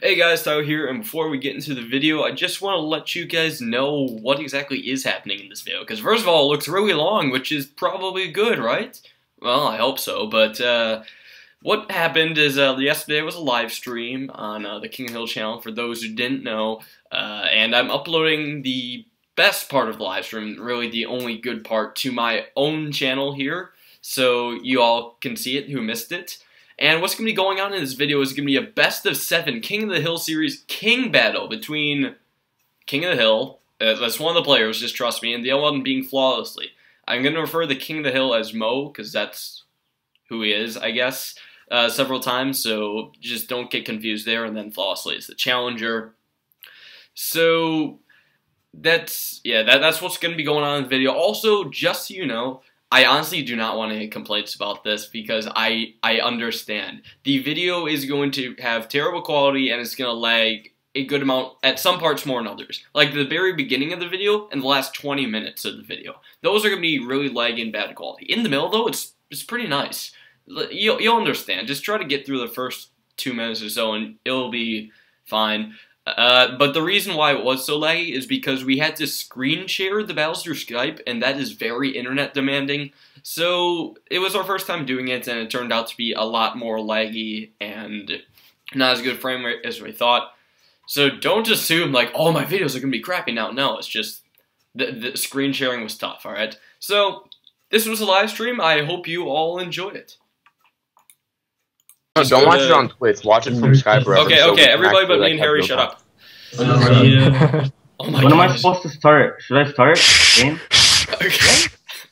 Hey guys, Tyler here, and before we get into the video, I just want to let you guys know what exactly is happening in this video. Because first of all, it looks really long, which is probably good, right? Well, I hope so, but uh, what happened is uh, yesterday was a live stream on uh, the King Hill channel, for those who didn't know, uh, and I'm uploading the best part of the live stream, really the only good part, to my own channel here, so you all can see it who missed it. And what's going to be going on in this video is going to be a best of seven King of the Hill series king battle between King of the Hill, uh, that's one of the players, just trust me, and the other one being Flawlessly. I'm going to refer the King of the Hill as Mo, because that's who he is, I guess, uh, several times, so just don't get confused there, and then Flawlessly is the challenger. So, that's, yeah, that, that's what's going to be going on in the video. Also, just so you know, I honestly do not want any complaints about this because I I understand. The video is going to have terrible quality and it's going to lag a good amount at some parts more than others. Like the very beginning of the video and the last 20 minutes of the video. Those are going to be really laggy and bad quality. In the middle though, it's it's pretty nice. You'll, you'll understand. Just try to get through the first two minutes or so and it'll be fine. Uh, but the reason why it was so laggy is because we had to screen share the battles through Skype, and that is very internet demanding. So it was our first time doing it, and it turned out to be a lot more laggy and not as good frame rate as we thought. So don't assume like, oh, my videos are gonna be crappy now. No, it's just the, the screen sharing was tough. All right. So this was a live stream. I hope you all enjoyed it. No, don't watch to... it on Twitch. Watch it from Skype. Okay, okay. Everybody but me and Harry, shut up. oh my when gosh. am I supposed to start? Should I start? Game? okay.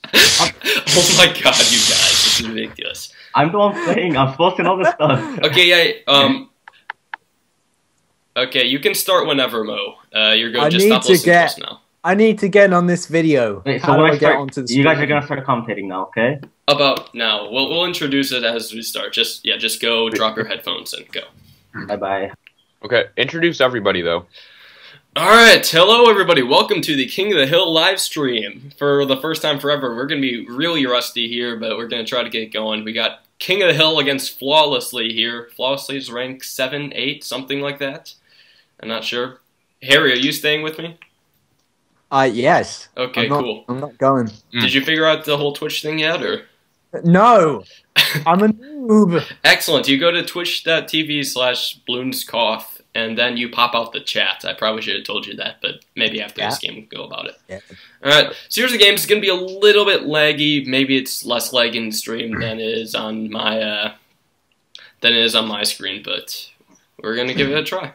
oh my god, you guys, this is ridiculous. I'm the one playing. I'm supposed to know this stuff. Okay, yeah. Um. Okay, you can start whenever, Mo. Uh, you're going. I Just need stop to get. now. I need to get on this video. Wait, so How do I, I start, get onto the You guys are gonna start commentating now, okay? About now. We'll we'll introduce it as we start. Just yeah, just go drop your headphones and go. Bye bye. Okay, introduce everybody though. Alright, hello everybody. Welcome to the King of the Hill live stream. For the first time forever, we're gonna be really rusty here, but we're gonna try to get going. We got King of the Hill against Flawlessly here. Flawlessly is rank 7, 8, something like that. I'm not sure. Harry, are you staying with me? Uh, yes. Okay, I'm not, cool. I'm not going. Did you figure out the whole Twitch thing yet, or? No, I'm a noob. Excellent. You go to twitch.tv slash bloonscough, and then you pop out the chat. I probably should have told you that, but maybe after yeah. this game, we'll go about it. Yeah. Alright, so here's the game. It's going to be a little bit laggy. Maybe it's less lag in stream than it is on my, uh, than it is on my screen, but we're going to give it a try.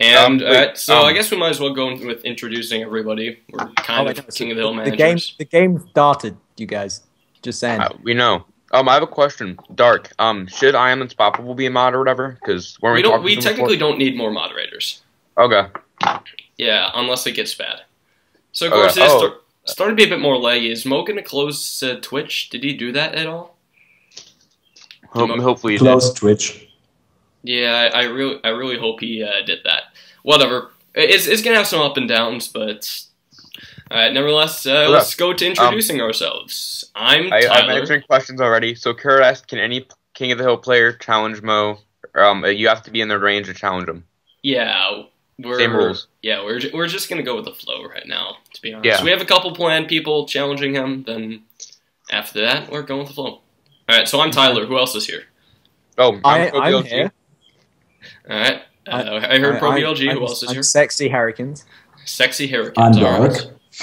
And um, uh, so um, I guess we might as well go with introducing everybody. We're kind oh, of King of the Hill managers. The game, the game started, you guys. Just saying. Uh, we know. Um, I have a question. Dark. Um, should I am unstoppable be a mod or whatever? Because we, we don't. We technically before? don't need more moderators. Okay. Yeah, unless it gets bad. So of okay. course, it's oh. start, starting to be a bit more laggy. Is Mo going to close uh, Twitch? Did he do that at all? Hope, hopefully, close Twitch. Yeah, I, I really, I really hope he uh, did that. Whatever. It's, it's gonna have some up and downs, but alright. Nevertheless, uh, let's go to introducing um, ourselves. I'm I, Tyler. I'm answering questions already. So, Kurt asked, "Can any King of the Hill player challenge Mo? Um, you have to be in the range to challenge him." Yeah, we're, same rules. Yeah, we're we're just gonna go with the flow right now. To be honest, yeah. So we have a couple planned people challenging him. Then after that, we're going with the flow. All right. So I'm Tyler. Who else is here? Oh, I'm, I, am here. All right. Uh, I, I, heard Pro BLG. Who else is I'm here? Sexy Hurricanes. Sexy Hurricanes. I'm Dark.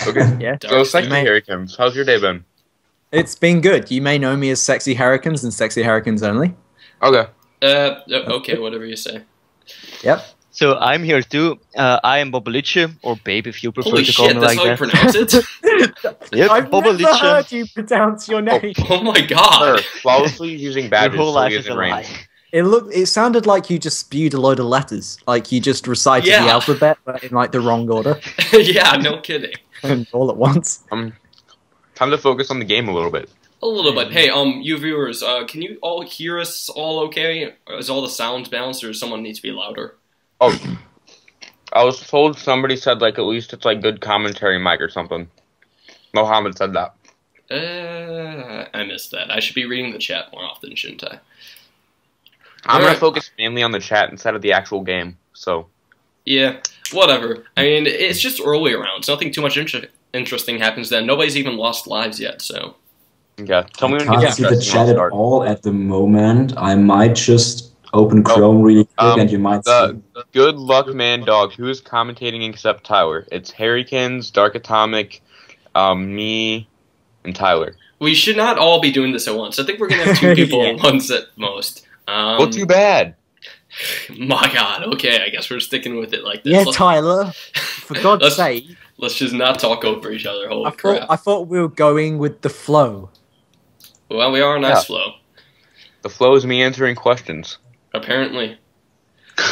Okay. yeah. So Sexy Hurricanes. How's your day been? It's been good. You may know me as Sexy Hurricanes and Sexy Hurricanes only. Okay. Uh, okay, whatever you say. Yep. So I'm here too. Uh, I am Boboliche, or Babe if you prefer Holy to call shit, me like that. Holy shit, that's how you pronounce it? yep, I've Boboliche. never heard you pronounce your name. Oh, oh my god. Flawlessly using badges Your whole life is a lie. It looked. It sounded like you just spewed a load of letters, like you just recited yeah. the alphabet, but in like the wrong order. yeah, no kidding. and all at once. Um, time to focus on the game a little bit. A little bit. Hey, um, you viewers, uh, can you all hear us all okay? Is all the sounds balanced, or someone needs to be louder? Oh, I was told somebody said like at least it's like good commentary mic or something. Mohammed said that. Uh, I missed that. I should be reading the chat more often, shouldn't I? I'm gonna focus mainly on the chat instead of the actual game. So Yeah, whatever. I mean, it's just early rounds. Nothing too much inter- interesting happens then. Nobody's even lost lives yet, so. yeah, tell me I when can't it gets see the chat at all at the moment. I might just open Oh, Chrome really quick um, and you might the- see. Good luck, man, dog. Who's commentating except Tyler? It's Harrykins, Dark Atomic, um, me, and Tyler. We should not all be doing this at once. I think we're gonna have two people Yeah. at once at most. Um, well, too bad. My God. Okay, I guess we're sticking with it like this. Yeah, Let's- Tyler. For God's let's, sake, let's just not talk over each other. Holy I crap! thought I thought we were going with the flow. Well, we are on nice Yeah. flow. The flow is me answering questions. Apparently,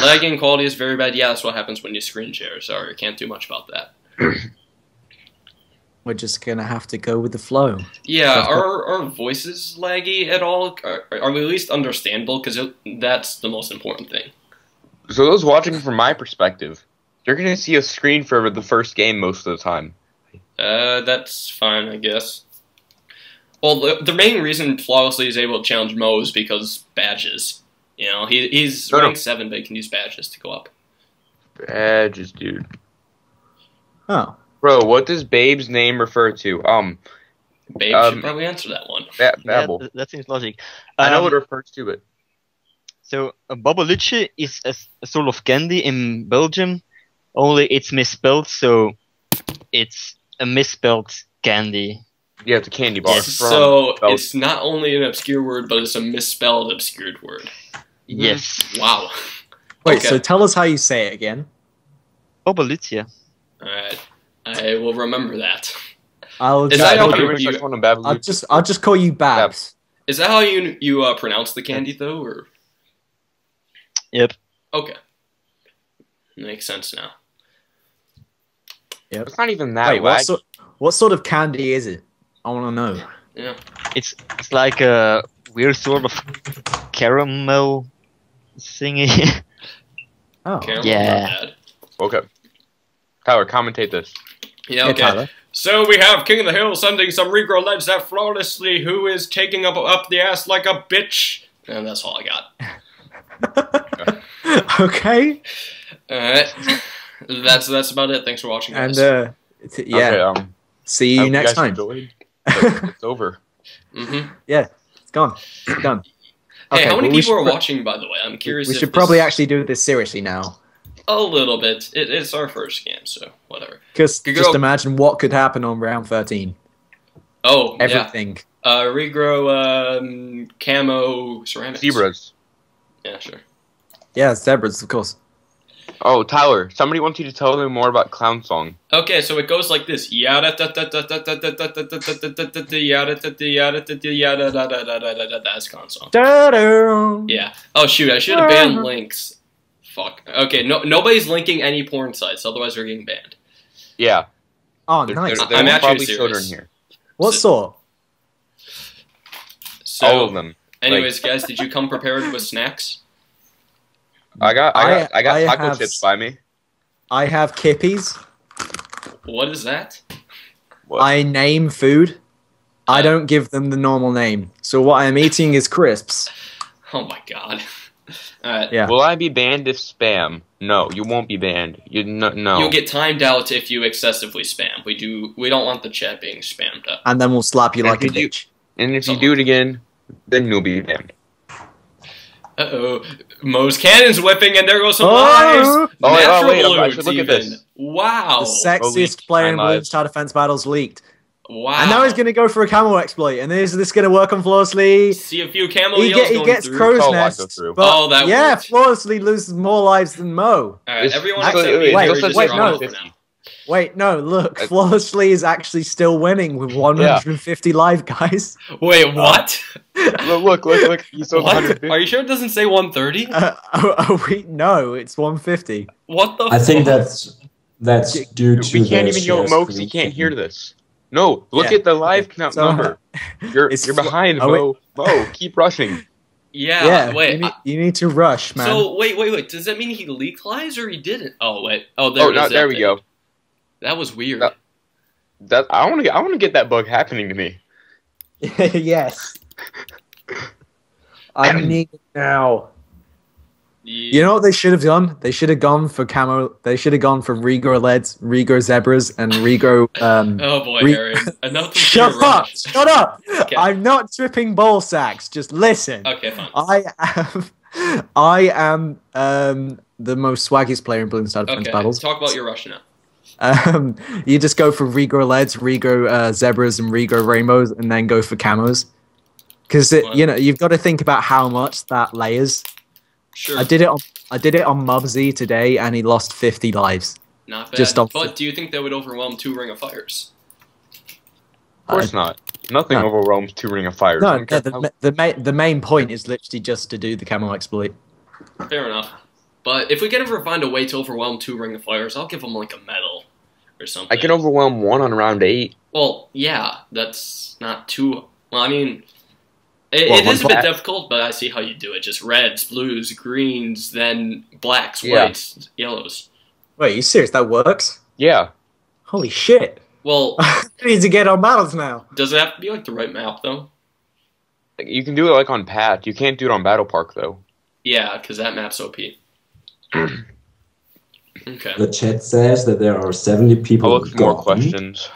lagging quality is very bad. Yeah, that's what happens when you screen share. Sorry, can't do much about that. We're just gonna have to go with the flow. Yeah, are our voices laggy at all? Are, are we at least understandable? Because that's the most important thing. So those watching from my perspective, you're gonna see a screen for the first game most of the time. Uh, that's fine, I guess. Well, the, the main reason Flawlessly is able to challenge Mo is because badges. You know, he, he's No, no. rank 7, but he can use badges to go up. Badges, dude. Oh, Bro, what does Babe's name refer to? Um, Babe Um, should probably answer that one. ba- Yeah, Babel. th- that seems logic. I know Um, what it refers to, but So a Bobbelutje is a sort of candy in Belgium, only it's misspelled, so it's a misspelled candy. yeah, it's a candy bar. Yes. from So Belgium. it's not only an obscure word, but it's a misspelled obscured word. Yes, Wow. wait. Okay. So tell us how you say it again. Bobbelutje. Alright. I will remember that. I'll Is just, that Yeah, okay I with you? just want to Babel. I'll just I'll just call you Babs. Is that how you you uh, pronounce the candy, though? or Yep. Okay. Makes sense now. It's not even that Wait, what wacky. sort what sort of candy is it? I want to know. Yeah. It's it's like a weird sort of caramel thingy. Oh, Caramel, Yeah. Okay. Tyler, commentate this. Yeah, Yeah, okay. Tyler. So we have King of the Hill sending some regrow legs that flawlessly who is taking up up the ass like a bitch. And that's all I got. okay. Alright. That's that's about it. Thanks for watching. And Guys. uh, t- yeah. Okay, um, See you next guys time. enjoyed. it's over. hmm Yeah, It's gone. It's done. Hey, Okay, how many well, people are pro- watching? By the way, I'm curious. We if should probably this- actually do this seriously now. A little bit. It, it's our first game, so whatever. Because just imagine what could happen on round 13. Oh, yeah. Everything. Uh, regrow um, camo ceramics. Zebras. Yeah, sure. Yeah, zebras, of course. Oh, Tyler, somebody wants you to tell them more about Clown Song. Okay, so it goes like this. Yada da da da da da da da da da da da da da da yada da da yada da da yada da da da da da da That's con song. Da-da. Yeah. Oh shoot, I should have banned links. Fuck. Okay, no nobody's linking any porn sites, otherwise we're getting banned. Yeah, Oh, there, nice. there, there I'm actually probably serious. children here. What sort? So All of them. anyways, guys, did you come prepared with snacks? I got, I got, I- I, got I taco have chips by me. I have kippies. What is that? What? I name food. I Uh, don't give them the normal name. So what I'm eating is crisps. Oh my god. Alright. Yeah. Will I be banned if spam? No, you won't be banned. You no, no. You'll get timed out if you excessively spam. We do we don't want the chat being spammed up. And then we'll slap you And like a did you- bitch. and if you do it again, then you'll be banned. Uh oh. Mo's cannon's whipping and there goes some Oh! lives. Oh, wait, oh, Natural wait, I loot should look at this. Wow. The sexiest leaked player in Bloons lives. Tower Defense Battles leaked. Wow. And now he's going to go for a camo exploit. And is this going to work on flawlessly? see a few camo He, get, he going gets through. crow's Oh, I nests. But Oh, that yeah, worked. flawlessly loses more lives than Mo. Alright, This- everyone actually, except me wait, wait, just wait, no. for 50. now. Wait, no, look, Uh, flawlessly is actually still winning with 150 live guys. Wait, what? look, look, look, look. You sold what? 150. Are you sure it doesn't say 130? Uh, oh, oh, wait, no, it's 150. What the I think that's that's due to we can't the even yell shares Mo because he can't hear this. No, look Yeah. at the live count So- number. You're It's you're fl- behind, oh, Mo. Mo, keep rushing. Yeah, yeah, wait. you, need, you need to rush, man. so, wait, wait, wait. Does that mean he leaked lies or he didn't? Oh, wait. Oh, there oh, it no, there we thing. go. That was weird. That- That I want to I want to get that bug happening to me. yes. I need it now. You know what they should have done? They should have gone for camo. They should have gone for Regrow Leads, Regrow Zebras, and Regrow. Um, Oh boy, Re- Harry. Enough shut up! Shut up! Okay. I'm not tripping ball sacks. Just listen. Okay, fine. I am. I am um, the most swaggiest player in Bloons Tower Defense Okay, battles. talk about your rush now. Um, you just go for Regrow Leads, Regrow uh, Zebras, and Regrow Rainbows, and then go for camos. Because you know you've got to think about how much that layers. Sure, I did it on I did it on Mubsy today, and he lost fifty lives. not bad. just off- but do you think that would overwhelm two Ring of Fires? Of course not. Nothing No. overwhelms two Ring of Fires. No, no the, how- the main the main point is literally just to do the camo exploit. Fair enough. But if we can ever find a way to overwhelm two Ring of Fires, I'll give them like a medal or something. I can overwhelm one on round eight. Well, yeah, that's not too. Well, I mean, it, Well, it one is a bit difficult, but I see how you do it. Just reds, blues, greens, then blacks, Yeah. whites, yellows. Wait, you serious? That works? Yeah. Holy shit! Well, I need to get on battles now. does it have to be like the right map though? You can do it like on Pat. You can't do it on Battle Park though. Yeah, because that map's OP. okay. The chat says that there are 70 people. I'll look for more questions.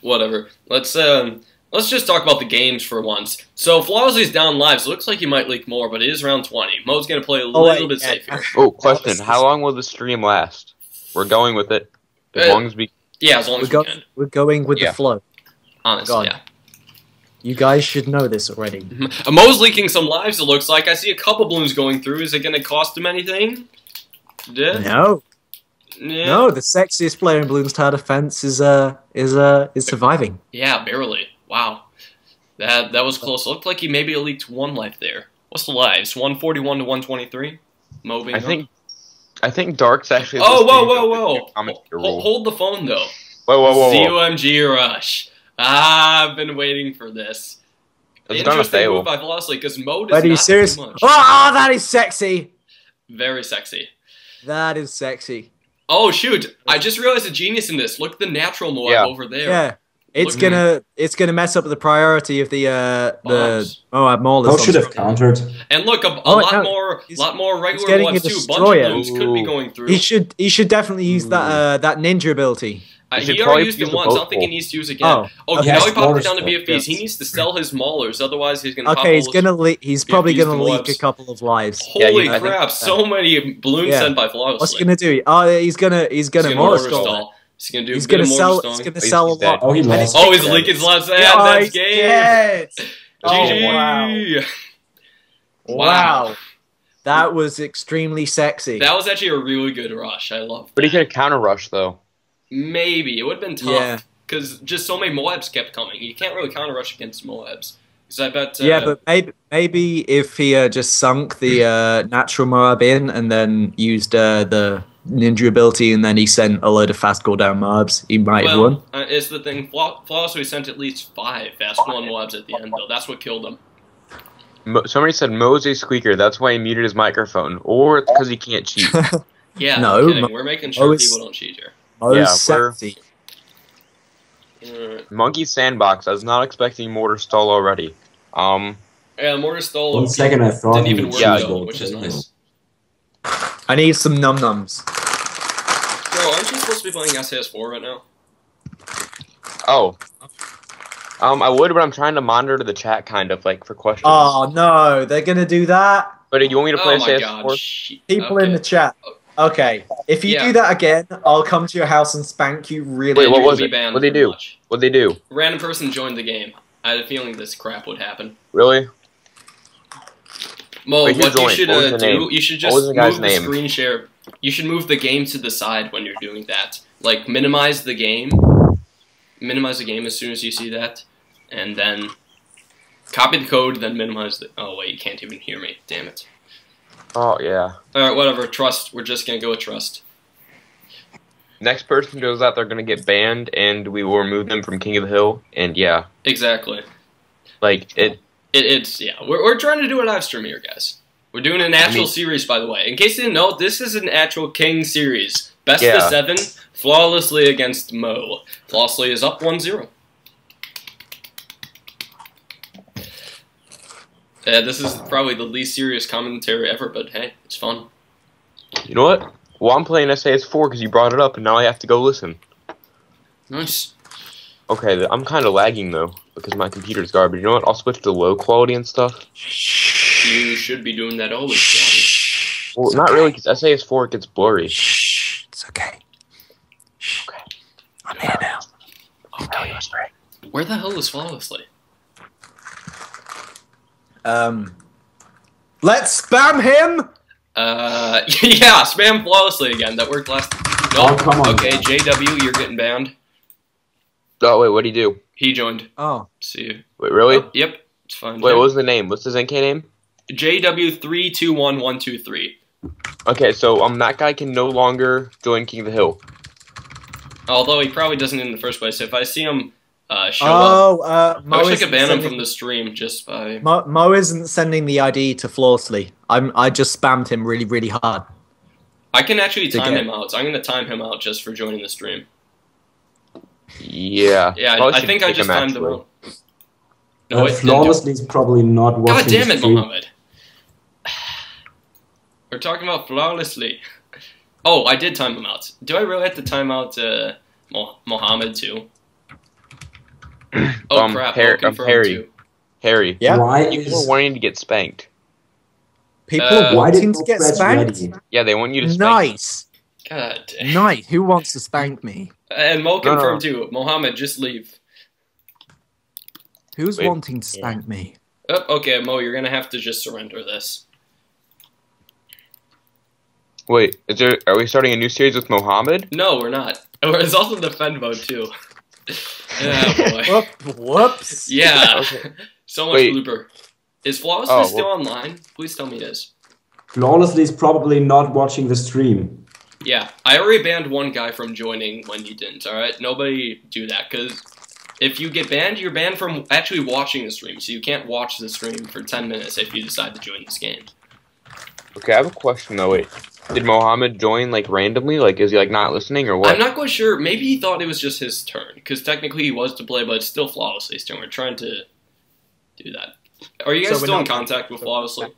Whatever. Let's um. Let's just talk about the games for once. So Flawlessly's down lives. Looks like he might leak more, but it is round twenty. Mo's gonna play a Oh, little wait, bit yeah. safer. Oh, question. How long will the stream last? We're going with it. As Uh, long as we Yeah, as long We're, as go- we can. we're going with Yeah. the flow. Honestly, God. yeah. You guys should know this already. Mo's leaking some lives, it looks like. I see a couple balloons going through. Is it going to cost him anything? Yeah. No, Yeah. no, the sexiest player in Bloons Tower Defense is uh is uh is surviving. Yeah, barely. Wow. That that was close. It Looked like he maybe leaked one life there. What's the lives? 141 to 123? Mo being I up? think I think Dark's actually Oh, whoa, whoa, whoa. the Hold, hold the phone, though. Whoa, whoa, whoa, whoa. ZOMG Rush. Ah, I've been waiting for this. It's gonna Interesting fail. move by Velocity because Mo does Wait, are you not serious? do Oh, that is sexy. Very sexy. That is sexy. Oh shoot! I just realized a genius in this. Look at the natural Moab Yeah. over there. Yeah. It's Look- gonna it's gonna mess up the priority of the uh the Bombs. Moab Maulers. How on should have countered? And look, a, a Oh, lot no, more, lot more regular getting ones too. Bunch of destroyer. could be going through. He should he should definitely use that uh that ninja ability. Uh, He should he already used it once. I don't think he needs to use it again. Oh. Oh, Okay. now he Yes, popped it down to Motorsport, BFBs. He needs to sell his maulers, otherwise he's gonna. Okay, he's gonna le- he's probably gonna leak a couple of lives. Holy you- I think- crap! So many balloons Yeah. sent by flawlessly. What's he gonna do? Oh, he's gonna he's gonna, He's mortar mortar stall. stall. He's gonna do He's a gonna of sell. stalling. He's gonna He's sell a dead. lot. Oh, he lost. Oh, he's dead. leaking his last ad. Oh, That's he's game. dead. Oh, GG. wow. Wow. wow, that was extremely sexy. That was actually a really good rush. I love. But he that. could have counter rush though. Maybe it would have been Yeah. tough because just so many Moabs kept coming. You can't really counter rush against Moabs. Because I bet. Uh, yeah, but maybe maybe if he uh, just sunk the uh, natural Moab in and then used uh, the ninja ability and then he sent a load of fast cooldown Moabs, he might have won. well, uh, it's the thing. Flaw- Flawlessly sent at least five fast one Moabs at the end, though. That's what killed him. Mo- somebody said Mo's a squeaker. That's why he muted his microphone, or it's because he can't cheat. Yeah, No, no. Mo- We're making sure Mo people don't cheat here. Oh, Yeah, we're- sexy. Alright. Monkey Sandbox. I was not expecting mortar stall already. Um, Yeah, Mortar Stall One second, I thought didn't he even would work Yeah, though, which is nice. I need some num nums. Bro, aren't you supposed to be playing SAS4 right now? oh, um, I would, but I'm trying to monitor the chat, kind of like for questions. Oh no, they're gonna do that. But do you want me to play Oh my CS4? People Okay. in the chat. Okay, if you Yeah. do that again, I'll come to your house and spank you really. Wait, Yeah, what you're was it? What'd they do? What'd they do? Random person joined the game. I had a feeling this crap would happen. Really? Mo, Wait, what you should uh, do, name? you should just the move the name? screen share. You should move the game to the side when you're doing that. Like minimize the game. Minimize the game as soon as you see that, and then copy the code. Then minimize the. Oh wait, you can't even hear me. Damn it. Oh yeah. All right, whatever. Trust. We're just gonna go with trust. Next person goes out, they're gonna get banned, and we will remove them from King of the Hill. And yeah, Exactly. like it. It, it's yeah. We're, we're trying to do a live stream here, guys. We're doing an actual mean- series, by the way. In case you didn't know, this is an actual King series. Best Yeah. of seven, flawlessly against Mo. Flawlessly is up 1-0. Yeah, this is probably the least serious commentary ever, but hey, it's fun. You know what? Well, I'm playing SAS4 because you brought it up, and now I have to go listen. Nice. Okay, I'm kind of lagging though because my computer's garbage. You know what? I'll switch to low quality and stuff. You should be doing that always, Johnny. Well, It's not okay. really because SAS4 gets blurry. Shh, it's okay. Shh. Okay. I'm here now. Okay. Where the hell is Flawlessly? Um, let's spam him. Uh, yeah, spam Flawlessly again. That worked last. Oh, Nope. come on. Okay, JW, you're getting banned. Oh wait, what do you do? He joined. Oh, See you. Wait, really? Oh, yep, it's fine. Wait, what was the name? What's his NK name? JW three two one one two three. Okay, so um, that guy can no longer join King of the Hill. Although he probably doesn't in the first place. If I see him uh, show up, oh. Uh, I Mo wish I isn't could ban him sending- from the stream just by. Mo, Mo isn't sending the ID to Flawlessly. I'm. I just spammed him really, really hard. I can actually time get- him out. So I'm going to time him out just for joining the stream. Yeah. Yeah, Probably I think I just him, timed him actually. out. No, Uh, wait, didn't flawlessly is probably not watching God damn it, stream. Mohammed. We're talking about flawlessly. Oh, I did time him out. Do I really have to time out uh, Mohammed too? Oh Um, crap! Har- I'll um, Harry. Harry. Yeah. Why People are is wanting to get spanked. People Uh, are why did wanting to get spanked. ready? Yeah, they want you to spank. Nice, God damn. nice. Who wants to spank me? And Mo No, no. confirmed too. Mohammed, just leave. Who's Wait, wanting to spank me? Oh, okay, Mo, you're gonna have to just surrender this. Wait, is there? Are we starting a new series with Mohammed? No, we're not. Oh, There's also defend mode too. yeah, oh, boy. Whoop, whoops. Yeah. Okay. so much Wait. blooper. Is Flawless Oh, still well- online? Please tell me it is. Flawlessly is probably not watching the stream. Yeah, I already banned one guy from joining when you didn't. All right, nobody do that because if you get banned, you're banned from actually watching the stream. So you can't watch the stream for ten minutes if you decide to join this game. Okay, I have a question though. Wait, did Mohammed join like randomly? Like, is he like not listening or what? I'm not quite sure. Maybe he thought it was just his turn because technically he was to play, but it's still flawlessly turn. We're trying to do that. Are you guys So still in contact with flawlessly?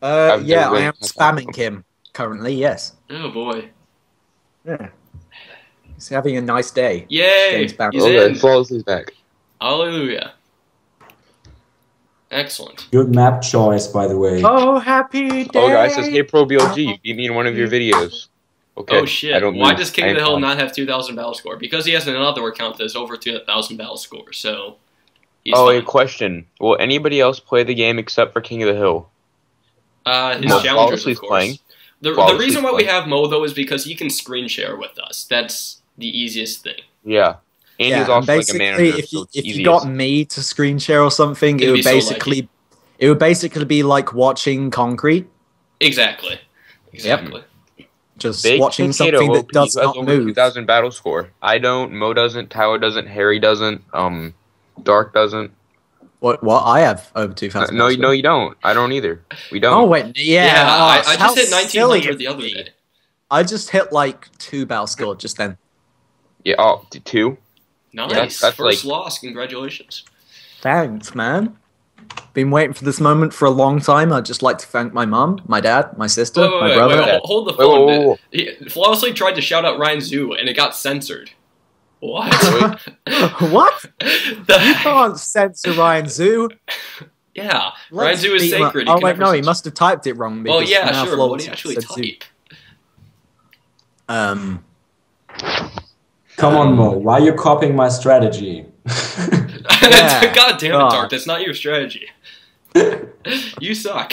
Uh, I've yeah, I am in contact spamming him currently. Yes. Oh boy! Yeah. He's having a nice day. Yay! Game's back. He's okay, in. flawlessly's back. Hallelujah! Excellent. Good map choice, by the way. Oh, happy day! Oh, guys, says hey pro BLG, you beat me in one of your videos. Okay. oh shit! I don't Why lose. does King of the Hill fine. not have two thousand battle score? Because he has another account that's over two thousand battle score. So. He's Oh, fine. a question. Will anybody else play the game except for King of the Hill? Uh, his Well, challengers, Flawlessly's of course. playing. The, the reason why we have Mo though is because he can screen share with us. That's the easiest thing. Yeah. And yeah, he's and also like a basically, manager, if so you it's if you got me to screen share or something, it It'd would be so basically it would basically be like watching concrete, Exactly. Exactly. just Big watching Potato something that does not move. 2,000 battle score. I don't, Mo doesn't, Tower doesn't, Harry doesn't, um, Dark doesn't. What? What? I have over two Uh, no, no, you don't. I don't either. We don't. Oh wait, yeah. Yeah, oh, I, I how just hit silly 1900 the other me. day. I just hit like two battle score just then. Yeah. Oh, t- two. Nice. that's- that's First like- loss. Congratulations. Thanks, man. Been waiting for this moment for a long time. I'd just like to thank my mum, my dad, my sister, Wait, wait, my wait, brother. wait, hold- hold the Wait, whoa, phone. whoa, whoa. He flawlessly tried to shout out Ryan Zoo and it got censored. What? what? The- You can't censor Ryan Zoo. Yeah, Ryan Let's Zoo is beat him up. sacred. You Oh wait, no, he must have typed it wrong. Well, because yeah, sure. What did he actually said Zoo. type? Um, Come on, Mo. Why are you copying my strategy? Yeah. God damn it, Dark. That's not your strategy. you suck.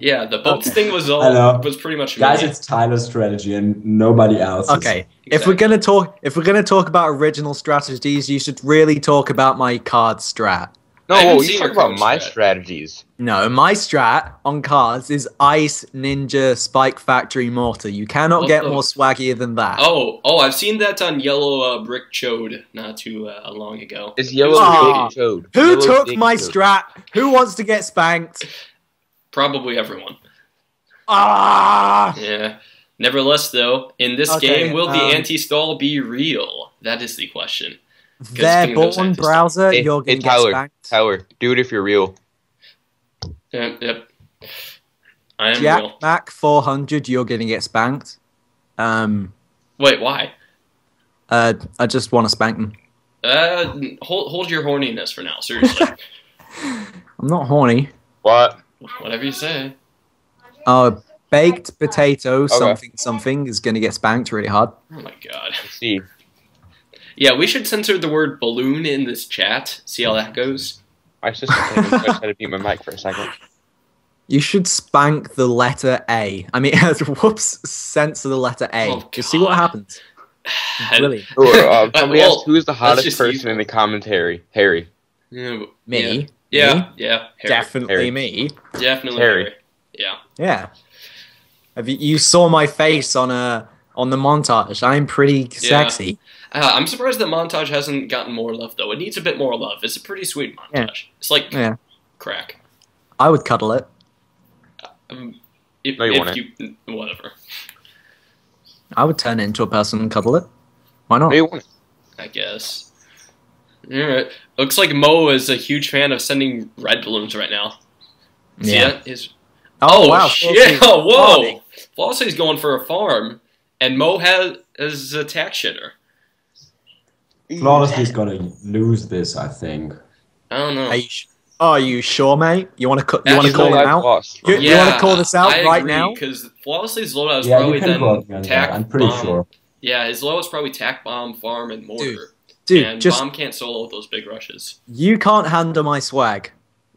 Yeah, the boats Okay. thing was all I know. was pretty much Guys, me. it's Tyler's strategy and nobody else. okay, if we're gonna talk, if we're gonna talk about original strategies, you should really talk about my card strat. No, I haven't whoa, you talk about coach my strat. strategies. No, my strat on cards is Ice Ninja Spike Factory Mortar. You cannot What get the- more swaggier than that. Oh, oh, I've seen that on Yellow uh, Brick Chode not too uh, long ago. It's yellow Ah. big toad. Who Yellow took my toad. strat? Who wants to get spanked? Probably everyone. Ah! Yeah. Nevertheless, though, in this Okay, game, will the um, anti-stall be real? That is the question. their King knows born browser, Hey, you're hey, gonna get Tyler, spanked. Tyler, do it if you're real. Yep, yep. I am Jack real. Mac 400, you're gonna get spanked. Um, Wait, why? uh, I just want to spank them. Uh, hold hold your horniness for now. Seriously, I'm not horny. What? Whatever you say. Uh, baked potato something something is gonna get spanked really hard. Oh my god. Let's see. Yeah, we should censor the word balloon in this chat. See how that goes. My sister came and tried to beat my mic for a second. You should spank the letter A. I mean, whoops, censor the letter A. Oh, Just see what happens. Brilliant. Or, uh, somebody Well, asked who's the hottest person use- in the commentary. Harry. Yeah, Me. Yeah, Me? yeah. Harry. Definitely Harry. me. Definitely Harry. Harry. Yeah. Yeah. Have you, you saw my face on a on the montage. I'm pretty sexy. Uh, I'm surprised that montage hasn't gotten more love though. It needs a bit more love. It's a pretty sweet Yeah. montage. It's like Yeah. crack. I would cuddle it. Um, if, No, you if wouldn't. you whatever. I would turn it into a person and cuddle it. Why not? They won. I guess. Alright. Looks like Mo is a huge fan of sending red balloons right now. See Yeah. that? His Oh, Oh, wow. shit! Flossie. Whoa! Flossie's going for a farm, and Mo has is a tax shitter. Flawlessly's gonna lose this, I think. I don't know. Are you, sh- oh, are you sure, mate? You want to cu- you want to call Live him out? loss. You- you wanna call this out right now? Because Flawlessly's loadout is Yeah, probably can then call me on tack that. I'm pretty bomb. sure. Yeah, his low is probably tack bomb, farm, and mortar. Dude, and just bomb can't solo with those big rushes. you can't handle my swag.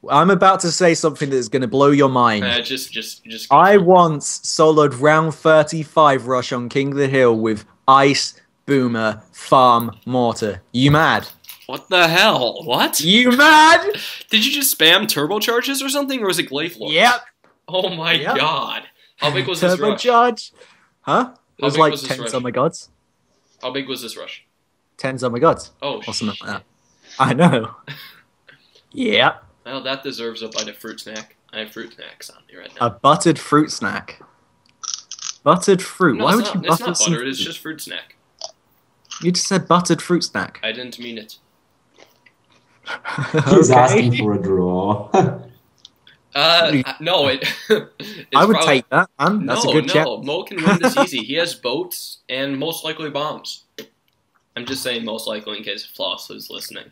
I'm about to say something that's going to blow your mind. Uh, just, just, just. I once soloed round 35 rush on King of the Hill with Ice, Boomer, Farm, Mortar. You mad? What the hell? What? You mad? Did you just spam turbocharges or something, or was it Glayflor? Yep. Oh my Yep. god! How big was this rush? charge. Huh? It was like was this 10 rush? on my gods. How big was this rush? 10 on my gods. Oh, Or something like shit. that. I know. yeah. Well, that deserves a bite of fruit snack. I have fruit snacks on me right now. A buttered fruit snack. Buttered fruit. no, Why it's would not, you it's not some buttered. It's just fruit snack. You just said buttered fruit snack. I didn't mean it. He's Okay. asking for a draw. Uh, no, it. I would probably- take that, man. That's no, a good no. check. Mo can win this easy. He has boats and most likely bombs. I'm just saying most likely in case Floss is listening.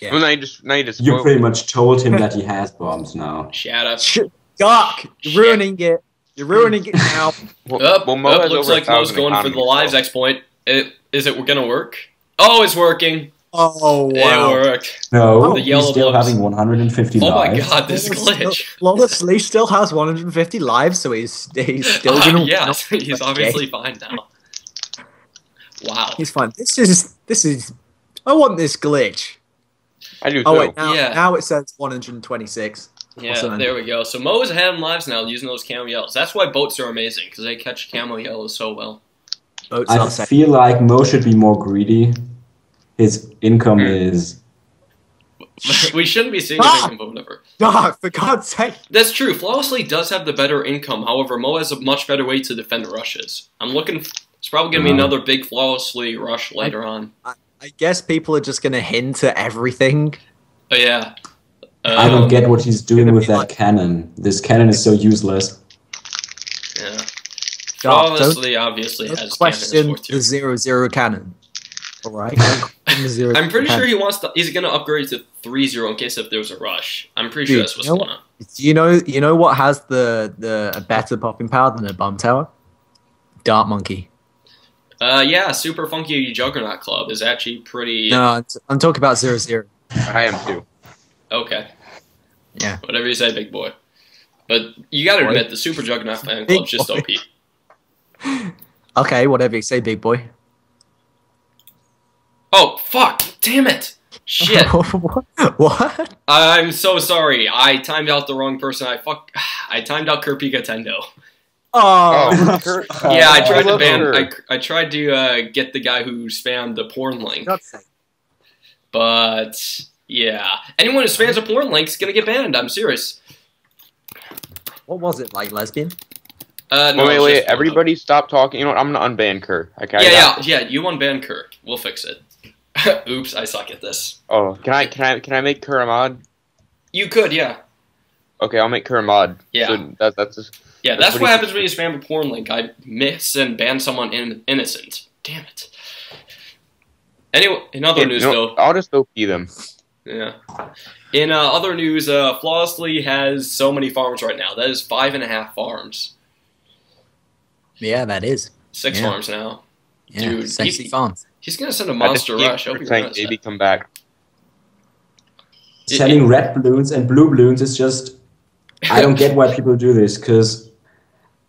Yeah. Well, now you just now you just you pretty much told him that he has bombs now. Shut up. Sh- Doc, Shit. you're ruining it. You're ruining it now. Well, Up, well, Mo up, looks like Mo's thousand going for the economies, lives so- exploit. It, is it gonna work? Oh, it's working. Oh It worked. No, The he's still blobs. having 150 lives. Oh my god, this glitch. Flawlessly still has 150 lives, so he's he's still gonna. yeah, he's obviously fine now. Wow. He's fine. This is this is. I want this glitch. I do Oh too. wait, now, Yeah. now it says 126. Yeah, Awesome. there we go. So Mo is ahead in lives now using those camo yellows. That's why boats are amazing because they catch camo yellows so well. Boats I are safe. feel like Mo should be more greedy. His income Hmm. is. we shouldn't be seeing Ah! income of whatever. Doc, for God's sake! That's true. Flawlessly does have the better income. However, Mo has a much better way to defend rushes. I'm looking. It's probably gonna be Uh. another big flawlessly rush later on. I guess people are just gonna hint at everything. But yeah. I don't Um, get what he's doing with that like- cannon. This cannon is so useless. Yeah. Doc, don't, Flawlessly obviously don't has question cannons the zero zero cannon. All right. Don't zero I'm pretty cannon. sure he wants to. He's gonna upgrade to 3-0 in case if there's a rush. I'm pretty sure that's what's you know going on. You know, you know what has the the a better popping power than a bomb tower? Dart monkey. Uh, yeah, Super Funky Juggernaut Club is actually pretty No, I'm, I'm talking about zero zero. I am too. okay. Yeah. Whatever you say, big boy. But you gotta admit, the Super Juggernaut fan Big club's just boy. OP. Okay, whatever you say, big boy. Oh, fuck! Damn it! Shit. what? what? I'm so sorry. I timed out the wrong person. I fuck. I timed out Kurpika Tendo. Oh, Oh, yeah, I tried to ban. her. I, I tried to uh, get the guy who spammed the porn link, God's but yeah, anyone who spams a porn link is gonna get banned. I'm serious. What was it like, lesbian? Uh, no, wait, it's wait, just Pornhub. everybody stop talking. You know what? I'm gonna unban Kerr. Okay. I Yeah, got- yeah, yeah. You unban Kerr. We'll fix it. Oops, I suck at this. Oh, can I can I can I make Kerr a mod? You could, yeah. Okay, I'll make Kerr a mod. Yeah. So that, that's just, Yeah, That's that's what what happens when you spam a porn link. I miss and ban someone in- innocent. Damn it. Anyway, in other Yeah, news, you know, though, I'll just OP them. yeah. In uh, other news, uh, Flawlessly has so many farms right now. That is five and a half farms. Yeah, that is. Six Yeah. farms now. Yeah, Dude, sexy he- farms. He's gonna send a monster just keep rush. I hope you saying realize maybe come back. It- Selling red balloons and blue balloons is just. I don't get why people do this because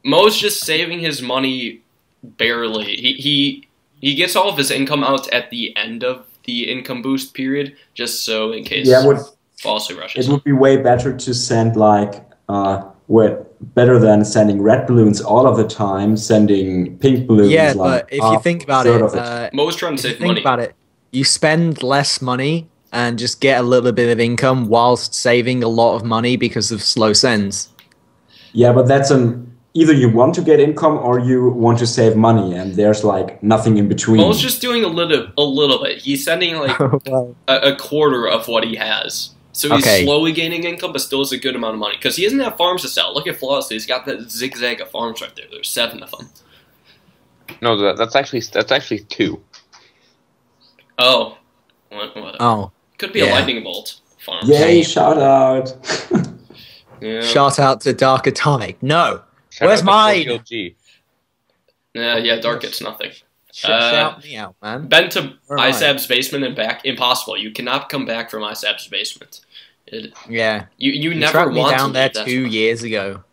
Mo's just saving his money barely. He he he gets all of his income out at the end of the income boost period, just so in case yeah, would falsely rushes. it would be way better to send like uh, what better than sending red balloons all of the time, sending pink balloons. Yeah, like but if you think about third it, uh, Mo's trying to if you save think money. about it, you spend less money and just get a little bit of income whilst saving a lot of money because of slow sends. Yeah, but that's an either you want to get income or you want to save money, and there's like nothing in between. Mo's just doing a little a little bit. He's sending like oh, a, a quarter of what he has. So he's Okay. slowly gaining income, but still is a good amount of money because he doesn't have farms to sell. Look at Flawlessly; he's got that zigzag of farms right there. There's seven of them. No, that, that's actually that's actually two. Oh, what, what? Oh, could be a lightning bolt farm. Yay! Shout out. Yeah. shout out to Dark Atomic. No, Shout Where's out to mine? 4GLG. yeah, yeah. Dark gets nothing. Sh- Uh, shout me out, man. Been to Where? ISAB's basement and back. Impossible. You cannot come back from ISAB's basement. It, Yeah, you you you never tracked me want down to there two why. years ago.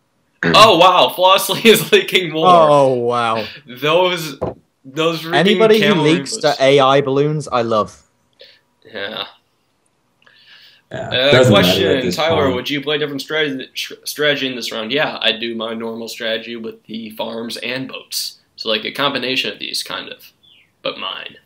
Oh wow, Flawlessly is leaking more. Oh wow! Those those freaking Anybody who leaks rainbows. to AI balloons, I love. Yeah. Yeah, Uh, doesn't matter at question, Tyler, point. would you play different strategy, strategy in this round? Yeah, I do my normal strategy with the farms and boats. So like a combination of these, kind of, but mine.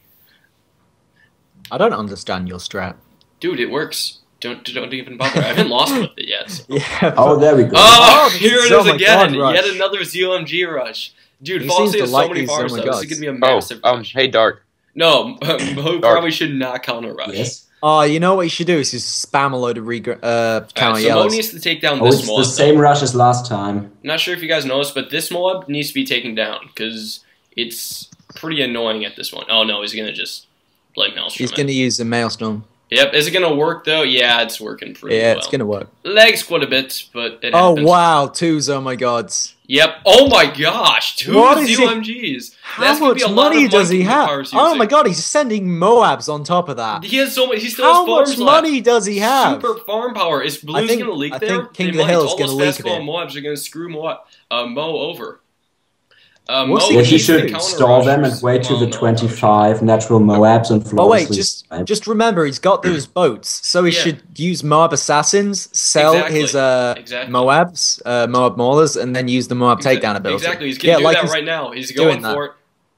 I don't understand your strat. Dude, it works. Don't don't even bother. I haven't lost with it yet. so- Yeah. Oh, there we go. Oh, this here is- it oh again. God, Yet another ZOMG rush. Dude, He Falsey seems to has so like many these farms so though. This is gonna be a Oh, um, rush. hey, Dark. No, who probably should not counter rush. yes. Oh, you know what you should do is just spam a load of regr- uh, Alright, counter so Mo yellows. needs to take down Oh, this it's Moab. the same rush as last time. Not sure if you guys noticed, but this Moab needs to be taken down because it's pretty annoying at this one. Oh no, he's gonna just play Maelstrom. He's it. going to use the maelstrom. Yep, is it gonna work though? Yeah, it's working pretty Yeah, well. it's going to work. Lags quite a bit, but it Oh happens. wow, twos! Oh my gods! Yep. Oh my gosh, two What is he- ZOMGs. How much be a lot money does he have? Oh my god, he's sending Moabs on top of that. He has so much. He still How has farms much left. money does he have? Super farm power. Is Blue's gonna leak I there? think King They of the. Hill is gonna leak a. Moabs are gonna screw Mo, uh, Mo over. Uh, What's Mo he Yeah, Well, he should counter stall them and wait till the no, 25 natural Moabs and Oh wait, just snipe. just remember he's got those boats, so he Yeah. should use Moab assassins, sell Exactly. his uh Exactly. Moabs, uh, Moab maulers, and then use the Moab Exa- takedown ability. Exactly. He's gonna yeah, do like that right now. He's going that. for it.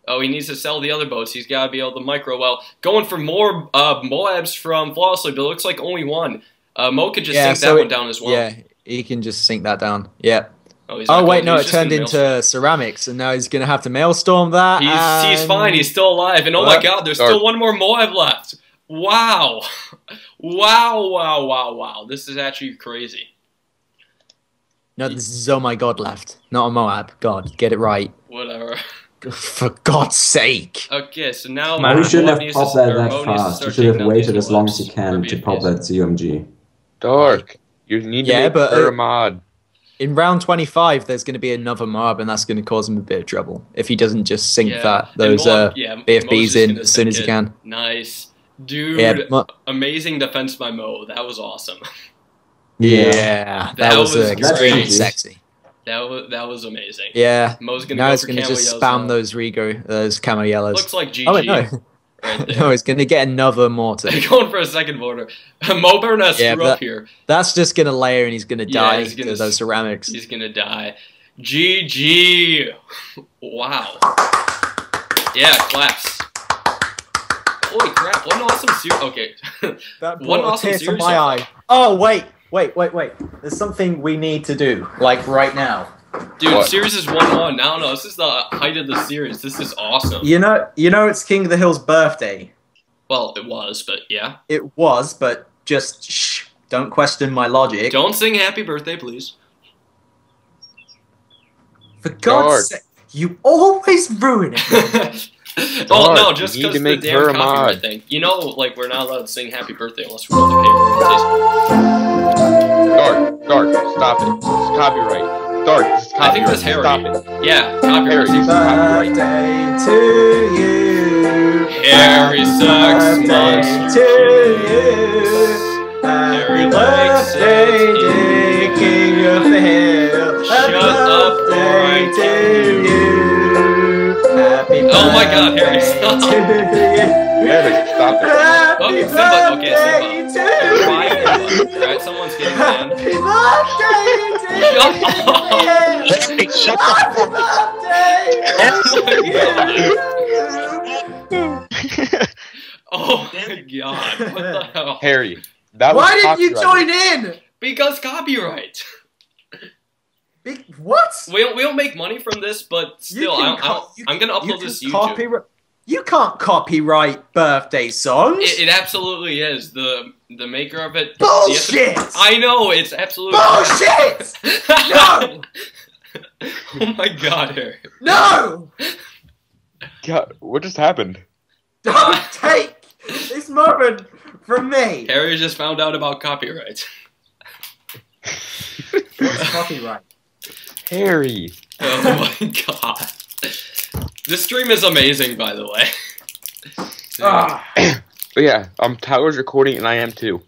Oh, he needs to sell the other boats. He's got to be able to micro well. Going for more uh, Moabs from Flawlessly, but it looks like only one. Uh, Mo could just Yeah, sink so that it- one down as well. Yeah, he can just sink that down. Yeah. Oh, Oh not wait, going- no, it turned into mail- ceramics, and now he's gonna have to maelstrom that. He's, he's fine. He's still alive. And oh my god, there's Dark. still one more Moab left. Wow. Wow, wow, wow, wow. This is actually crazy. No, this is oh my god left, not a Moab. God, get it right. Whatever. For God's sake. Okay, so now Oh, he shouldn't have popped to- that or that Mo needs to fast. He should have waited as long as he can to pop that ZOMG. Dark. You need to Yeah, make but, her uh, a mod. In round 25, there's going to be another Moab, and that's going to cause him a bit of trouble if he doesn't just sink Yeah, that those Moab- uh, yeah, BFBs in as soon as he it. can. Nice. Dude, Yeah, Mo- amazing defense by Mo. That was awesome. yeah, that, That was, was uh, great. extremely sexy. That was that was amazing. Yeah, Mo's gonna now go he's going to just spam now. those Rigo, those camo yellows. Looks like GG oh wait, no, right no, he's going to get another mortar. Going for a second mortar. Mo better not Yeah, screw up here. That's just going to layer, and he's going to Yeah, die he's gonna those ceramics. He's gonna die. GG. Wow. Yeah, claps. Holy crap! What an awesome series. Okay. That One brought a awesome series my eye. Oh wait, wait, wait, wait. There's something we need to do, like right now. Dude, What? series is one one. I don't know. This is the height of the series. This is awesome. You know, you know, it's King of the Hill's birthday. Well, it was, but yeah. It was, but just shh, don't question my logic. Don't sing happy birthday, please. For God's sake, you always ruin it. oh no, just because the make her damn a copyright mod. thing. You know, like we're not allowed to sing happy birthday unless we're going to pay royalties. Dark, dark, stop it. It's copyright. Dark, this is I copyright. think that's Harry. Stop it. Yeah, copyright. Harry. Happy birthday to you. Harry sucks monster to you. Harry likes it. King of the Hill. Shut up, birthday to you. Happy Oh my God, Harry, stop. to you. Harry, stop it. Oh, Simba, okay, Simba. Alright, someone's getting banned. Happy birthday. Shut up. Hey, shut Happy birthday. Oh my god, what the hell? Harry, that Why was didn't you join in? Because copyright. Big, what? We don't, we don't make money from this, but still, I, don't- I don't, you I'm gonna upload this to YouTube. Copyri- You can't copyright birthday songs. It, it absolutely is. The the maker of it. Bullshit! I know it's absolutely Bullshit! no! oh my god, Harry. No! God, what just happened? Don't take this moment from me. Harry just found out about copyright. What's copyright? Harry. Oh my god. This stream is amazing, by the way. Ah, But yeah, um, Tyler's recording and I am too.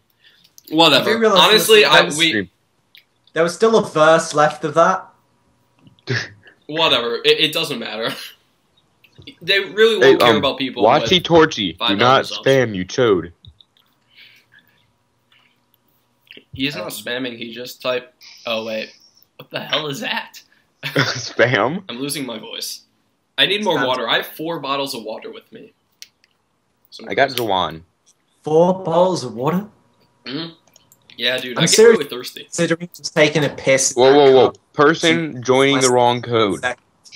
I Whatever. do realize Honestly, I was we Stream. there was still a verse left of that. whatever. It, it doesn't matter. They really Hey, won't care um, about people. Watchy Torchy, do not subs. spam, you chode. He's not spamming. He just typed. Oh wait, what the hell is that? spam? I'm losing my voice. I need more water. I have four bottles of water with me. Some I got reason. Jawan. Four bottles of water. Mm-hmm. Yeah, dude. I'm I get serious. really thirsty. Considering just taking a piss. Whoa, whoa, whoa. Person joining the wrong code.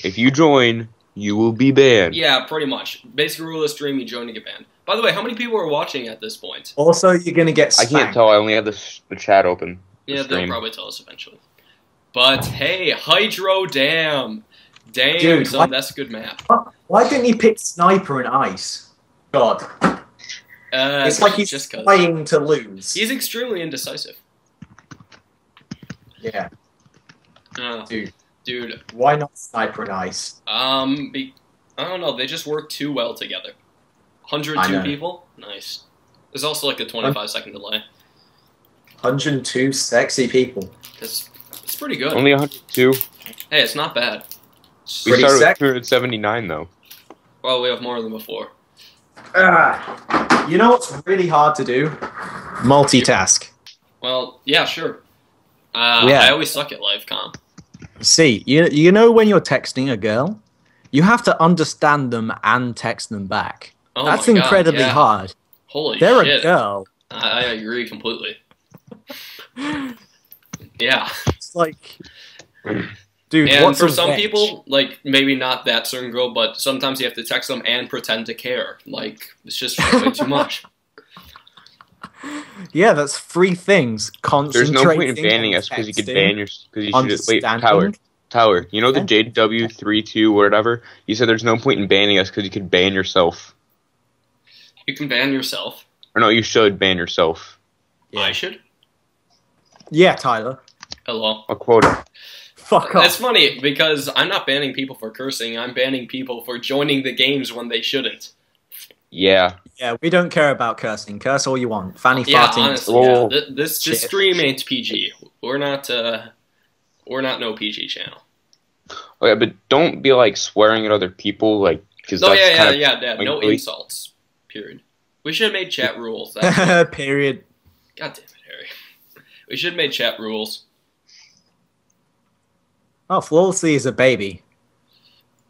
If you join, you will be banned. Yeah, pretty much. Basic rule of stream: you join to get banned. By the way, how many people are watching at this point? Also, you're gonna get. I can't tell. I only have the, s- the chat open. Yeah, they'll probably tell us eventually. But hey, Hydro Dam. Damn, Dude, son, what- that's a good map. Why didn't you pick sniper and ice? God, Uh, it's like he's just cause. playing to lose. He's extremely indecisive. Yeah, Uh, Dude. dude, why not sniper and ice? um, be, I don't know. They just work too well together. 102 people, nice. There's also like a 25 second delay. 102 sexy people. It's, it's pretty good. Only 102. hey, it's not bad. We Pretty started sec- with 279 though. Well, we have more than before. Ah, you know what's really hard to do? Multitask. Well, yeah, sure. Uh, Yeah. I always suck at live com. See, you you know when you're texting a girl, you have to understand them and text them back. Oh That's my God, incredibly yeah. hard. Holy They're shit. a girl. I, I agree completely. Yeah. It's like, dude. and what's for a some veg? people, like maybe not that certain girl, but sometimes you have to text them and pretend to care. Like it's just way too much. yeah, that's three things. There's Concentrating. no point in banning on us because you could ban your because you should just wait. understanding. Tyler, Tyler, you know the Yeah. JW32 or whatever. You said there's no point in banning us because you could ban yourself. You can ban yourself. Or no, you should ban yourself. Yeah. I should. Yeah, Tyler. Oh, Hello. A quota. Fuck off. It's funny because I'm not banning people for cursing. I'm banning people for joining the games when they shouldn't. Yeah. Yeah, we don't care about cursing. Curse all you want. Fanny Yeah, farting. honestly, Whoa. yeah. Th- This this stream ain't PG. We're not. uh We're not no PG channel. Oh, yeah, but don't be like swearing at other people, like because Oh that's yeah, yeah, kind of yeah, yeah. No ugly. insults. Period. We should have made chat rules. That's Period. God damn it, Harry. We should have made chat rules. Oh, Flawlessly is a baby.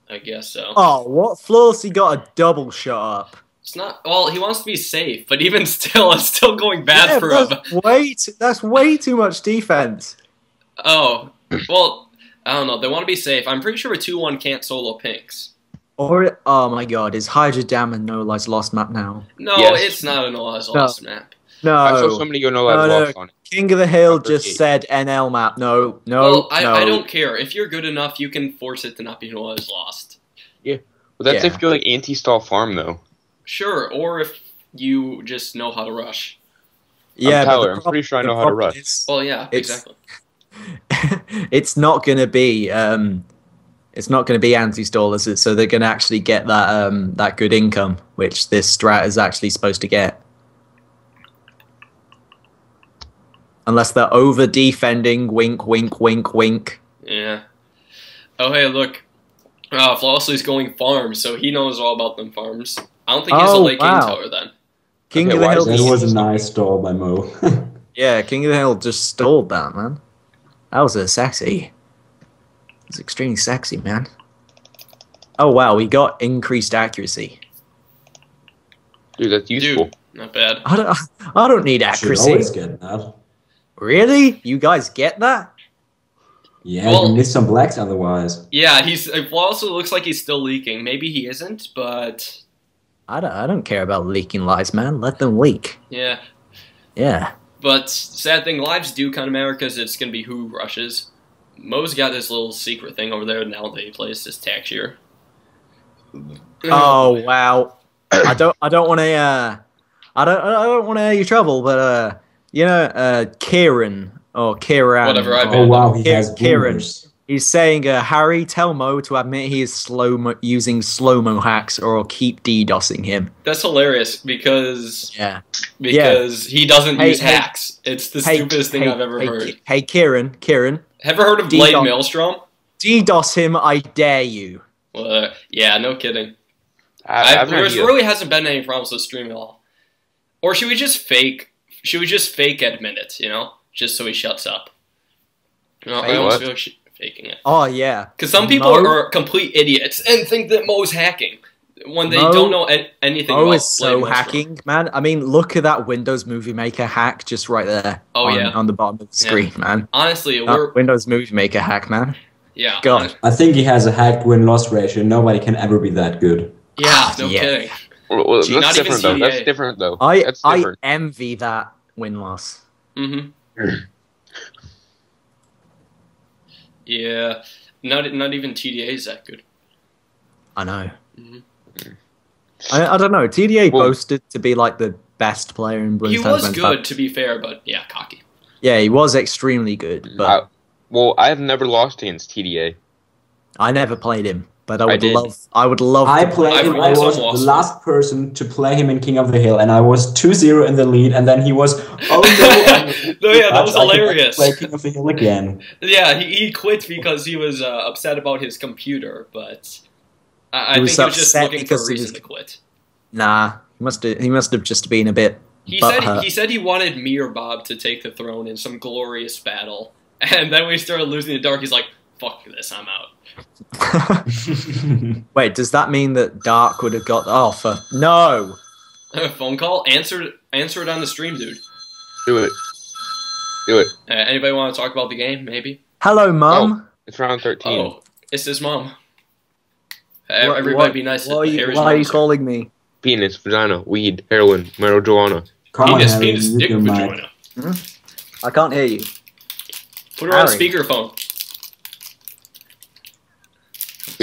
I guess so. Oh, what? Flawlessly got a double shot up. It's not. Well, he wants to be safe, but even still, it's still going bad Yeah, for him. that's way too, that's way too much defense. Oh, well, I don't know. They want to be safe. I'm pretty sure a 2 1 can't solo pinks. Or oh my god, is Hydro Dam a No Lives Lost map now? No, Yes. it's not a No Lies No. Lost map. No. I saw somebody go no No, live no. lost on it. King of the Hill just gate. said NL map. No, no, well, I, no. I don't care. If you're good enough, you can force it to not be No Lives Lost. But that's Yeah. if you're like anti-stall farm though. Sure, or if you just know how to rush. Yeah, but Tyler, the I'm pretty sure I know how to rush. is- Well, yeah, It's- exactly. it's not going to be um, it's not going to be anti-stallers. So they're going to actually get that um, that good income, which this strat is actually supposed to get. Unless they're over defending, wink, wink, wink, wink. Yeah. Oh, hey, look. Uh, Flawlessly's going farms, so he knows all about them farms. I don't think he's a Oh, late game wow. tower then. King Okay, of the Hill. is That was a nice stall by Mo. Yeah, King of the Hill just stole that, man. That was a sexy. It's extremely sexy, man. Oh wow, we got increased accuracy. Dude, that's useful. Dude, not bad. I don't, I don't need Should accuracy. always get that. Really? You guys get that? Yeah, Well- you miss some blacks otherwise. Yeah, he's uh, Flawlessly looks like he's still leaking. Maybe he isn't, but I don't, I don't care about leaking lies, man. Let them leak. yeah. Yeah. But sad thing, lives do kind of matter because it's gonna be who rushes. Mo's got this little secret thing over there now that he plays this tax year. Oh wow. I don't I don't want to uh I don't I don't want to air you trouble, but uh you know uh Kieran or Kieran. Whatever, I or- bet. Oh wow, he Ki- has Kieran. boomers. He's saying, uh, Harry, tell Mo to admit he is slow mo- using slow mo hacks, or I'll keep DDoSing him. That's hilarious because Yeah. because he doesn't Hey, use hey. hacks. It's the stupidest thing hey, I've ever hey, heard. Ki- Hey, Kieran, Kieran, Ever heard of Blade DDoS. Maelstrom? DDoS him, I dare you. Well, uh, yeah, no kidding. I, I I, have there really hasn't been any problems with stream at all. Or should we just fake? Should we just fake admit it? You know, just so he shuts up. No, I Fake almost what? feel like she- faking it Oh yeah, because some people Mo- are complete idiots and think that Mo's hacking when they Mo- don't know an- anything Mo about is so Blade Maelstrom. hacking, man. I mean, look at that Windows Movie Maker hack just right there. Oh, on, yeah. on the bottom of the Yeah. screen, man. Honestly, That we're Windows Movie Maker hack, man. yeah, God. honest- I think he has a hacked win loss ratio. Nobody can ever be that good. yeah, ah, no Yeah. kidding. Well, well, Gee, that's different though. That's different though. I that's I envy that win loss. Mm-hmm. yeah, not not even TDA is that good. I know. Mhm. I, I don't know. TDA Well- boasted to be like the best player in He Bloons was Tournament. good, to be fair, but yeah, cocky. Yeah, he was extremely good, but I, well, I have never lost against TDA. I never played him. But I I would did. love. I would love. I to played I've him. I was lost. the last person to play him in King of the Hill, and I was 2-0 in the lead, and then he was, oh no, No, yeah, that was I hilarious. Play King of the Hill again. Yeah, he, he quit because he was uh, upset about his computer, but I, I He think was he was just upset looking for because a he reason was- to quit. Nah, he must have. He must have just been a bit. He Butthurt. said he said he wanted me or Bob to take the throne in some glorious battle, and then we started losing the dark, he's like, "Fuck this, I'm out." Wait, does that mean that Dark would have got? the offer? no. Phone call, answer answer it on the stream, dude. Do it. Do it. Uh, anybody want to talk about the game? Maybe. Hello, mum. It's round 13. Oh, it's his mom. Uh, What- everybody what- be nice. Why are you, why are you calling me? Penis, vagina, weed, heroin, marijuana. Come on, Penis, Harry, penis, dick, your mic. vagina. I can't hear you. Put her on speakerphone.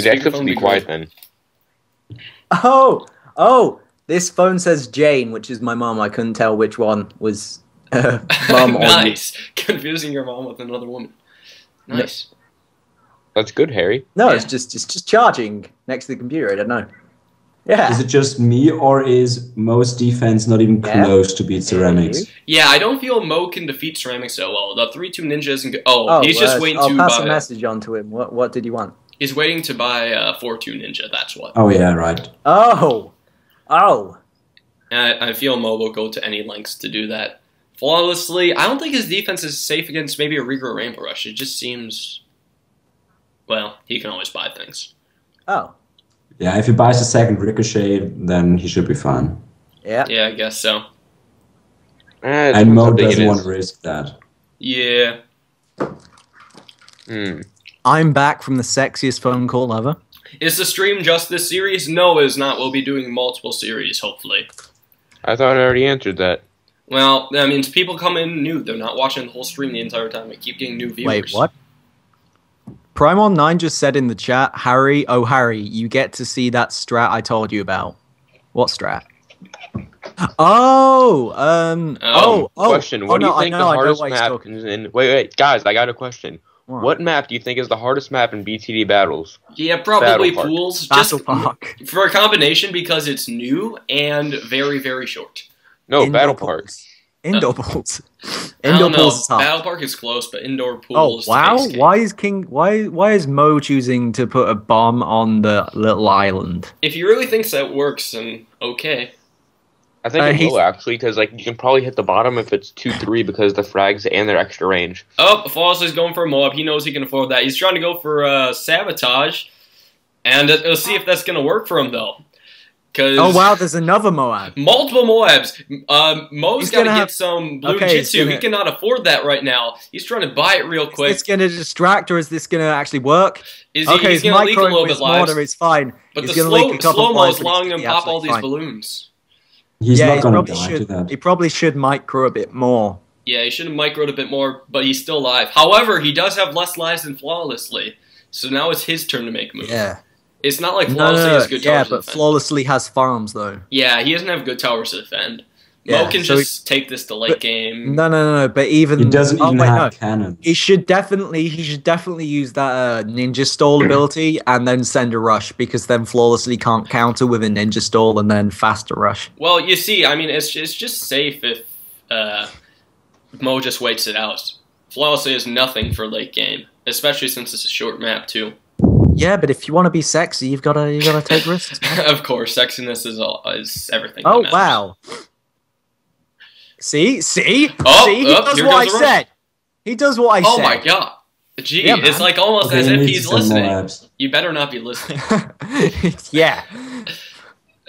We'd actually have be be quiet then. Oh, oh. This phone says Jane, which is my mom. I couldn't tell which one was uh, mum or me. nice. Confusing your mom with another woman. Nice. That's good, Harry. No, Yeah. it's just it's just charging next to the computer. I don't know. Yeah. Is it just me, or is most defense not even Yeah. close to beat ceramics? Yeah, I don't feel Mo can defeat ceramics so well. The three two ninjas isn't. Oh, Oh, he's just uh, waiting I'll to pass a buy. message on to him. What what did you want? He's waiting to buy uh, four two ninja. That's what. Oh yeah, right. Oh, oh. And I, I feel Mo will go to any lengths to do that flawlessly. I don't think his defense is safe against maybe a Regrow Rainbow Rush. It just seems. Well, he can always buy things. Oh, Yeah, if he buys a second ricochet, then he should be fine. yeah. Yeah, I guess so. Ah, And Mo doesn't want to risk that. Yeah. Hmm. I'm back from the sexiest phone call ever. Is the stream just this series? No, it is not. We'll be doing multiple series, hopefully. I thought I already answered that. Well, that means people come in new. They're not watching the whole stream the entire time. I keep getting new viewers. Wait, what? Primon9 just said in the chat, Harry, oh Harry, you get to see that strat I told you about. What strat? Oh, um, oh, oh, question. oh, What do no, you think I the know, I know hardest why map is in? Wait, wait, guys, I got a question. What? What map do you think is the hardest map in BTD battles? Yeah, probably Battle pools. Battle Just Park. for a combination because it's new and very, very short. No, Indoor Battle pools. Park. Indoor uh, pools. I Indoor don't know. pools is hard. Battle Park is close, but indoor pools. Oh pools. wow! space. Why is King? Why why is Mo choosing to put a bomb on the little island? If he really thinks that works, then okay. I think Uh, it will actually, because like you can probably hit the bottom if it's two three because the frags and their extra range. Oh, Flawless is going for a Moab. He knows he can afford that. He's trying to go for uh, sabotage, and uh, let's see if that's gonna work for him though. Because Oh wow! There's another Moab. multiple Moabs. Um, Mo's He's got to gonna get have- some blue Okay, he's jitsu. gonna- He cannot afford that right now. He's trying to buy it real Is quick. this gonna distract or is this gonna actually work? Is he, okay, he's his gonna leak a micro little and bit lives, mortar is fine. but he's the gonna slow leak a couple slow mo lives, is but it's allowing gonna him pop all these fine. balloons. He's yeah, not he going probably to die should. to that. He probably should micro a bit more. Yeah, he should have microed a bit more, but he's still alive. However, he does have less lives than flawlessly. So now it's his turn to make moves. Yeah. It's not like No, flawlessly no, has good yeah, towers to but defend. flawlessly has farms though. Yeah, he doesn't have good towers to defend. Yeah, Mo can so just take this to late but- game. No, no, no, no. But even He doesn't oh, even wait, have no. cannon. He should definitely he should definitely use that uh, ninja stall ability and then send a rush because then flawlessly can't counter with a ninja stall and then faster rush. Well, you see, I mean, it's it's just safe if uh, Mo just waits it out. Flawlessly is nothing for late game, especially since it's a short map too. Yeah, but if you want to be sexy, you've got to you got to take risks. of course, sexiness is all is everything. oh matters. wow! See, see, Oh, see. He oh, does what I goes said. He does what I Oh said. my god! Gee, Yeah, it's like almost Okay, as if he's listening. Moabs. You better not be listening. yeah.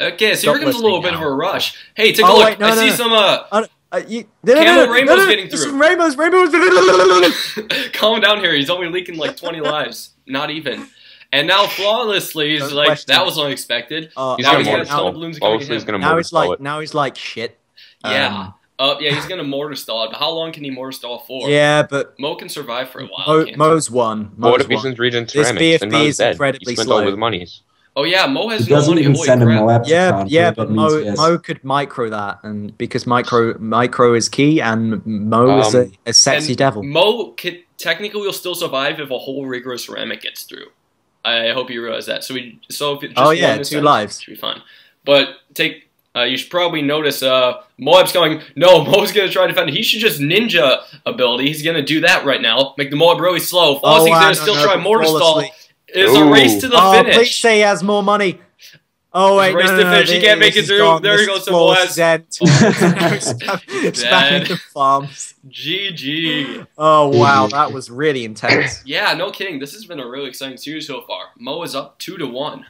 Okay, so Stop here comes a little listening bit of a rush. Hey, take a Oh, look. wait, no, I no, see no. some. Uh, Uh, you, no, no, Camo no, no, Rainbow's no, no, getting through. some rainbows, rainbows. calm down here. He's only leaking like 20 lives, not even. And now flawlessly, he's Don't like, question that was unexpected. Uh, He's Now gonna he's now, got mortar stone stall. balloons coming Flawlessly is in. gonna now he's like now he's like shit. Yeah. Um, Oh yeah, he's gonna mortar stall it. But how long can he mortar stall for? yeah, but Mo can survive for a while. Mo, can't? Mo's won. But what Mo's if he won. sends Regent This Ceramics? Then BFB Mo's is dead. incredibly He spent slow. all his monies. Oh yeah, Mo has He no doesn't money. even Holy send a crap. Moab to Yeah, yeah, that but Mo, yes. Mo could micro that, and because micro micro is key, and Mo is a, Um, a sexy And devil. Mo could, technically will still survive if a whole rigorous ceramic gets through. I hope you realize that. So we so if it just Oh, one yeah, two lives. should be fine. But take uh, you should probably notice uh, Moab's going. No, Mo's gonna try to defend. He should just ninja ability. He's gonna do that right now. Make the Moab really slow. Flossie's wow, gonna still no, try but mortar stall. flawlessly. It's a race to the oh, finish. please say he has more money. Oh wait, Race no, to no, no, finish, he this- can't make this it is through. gone. There This he is goes to flawless Moaz. It's back into farms. GG. Oh wow, that was really intense. Yeah, no kidding. This has been a really exciting series so far. Mo is up two to one.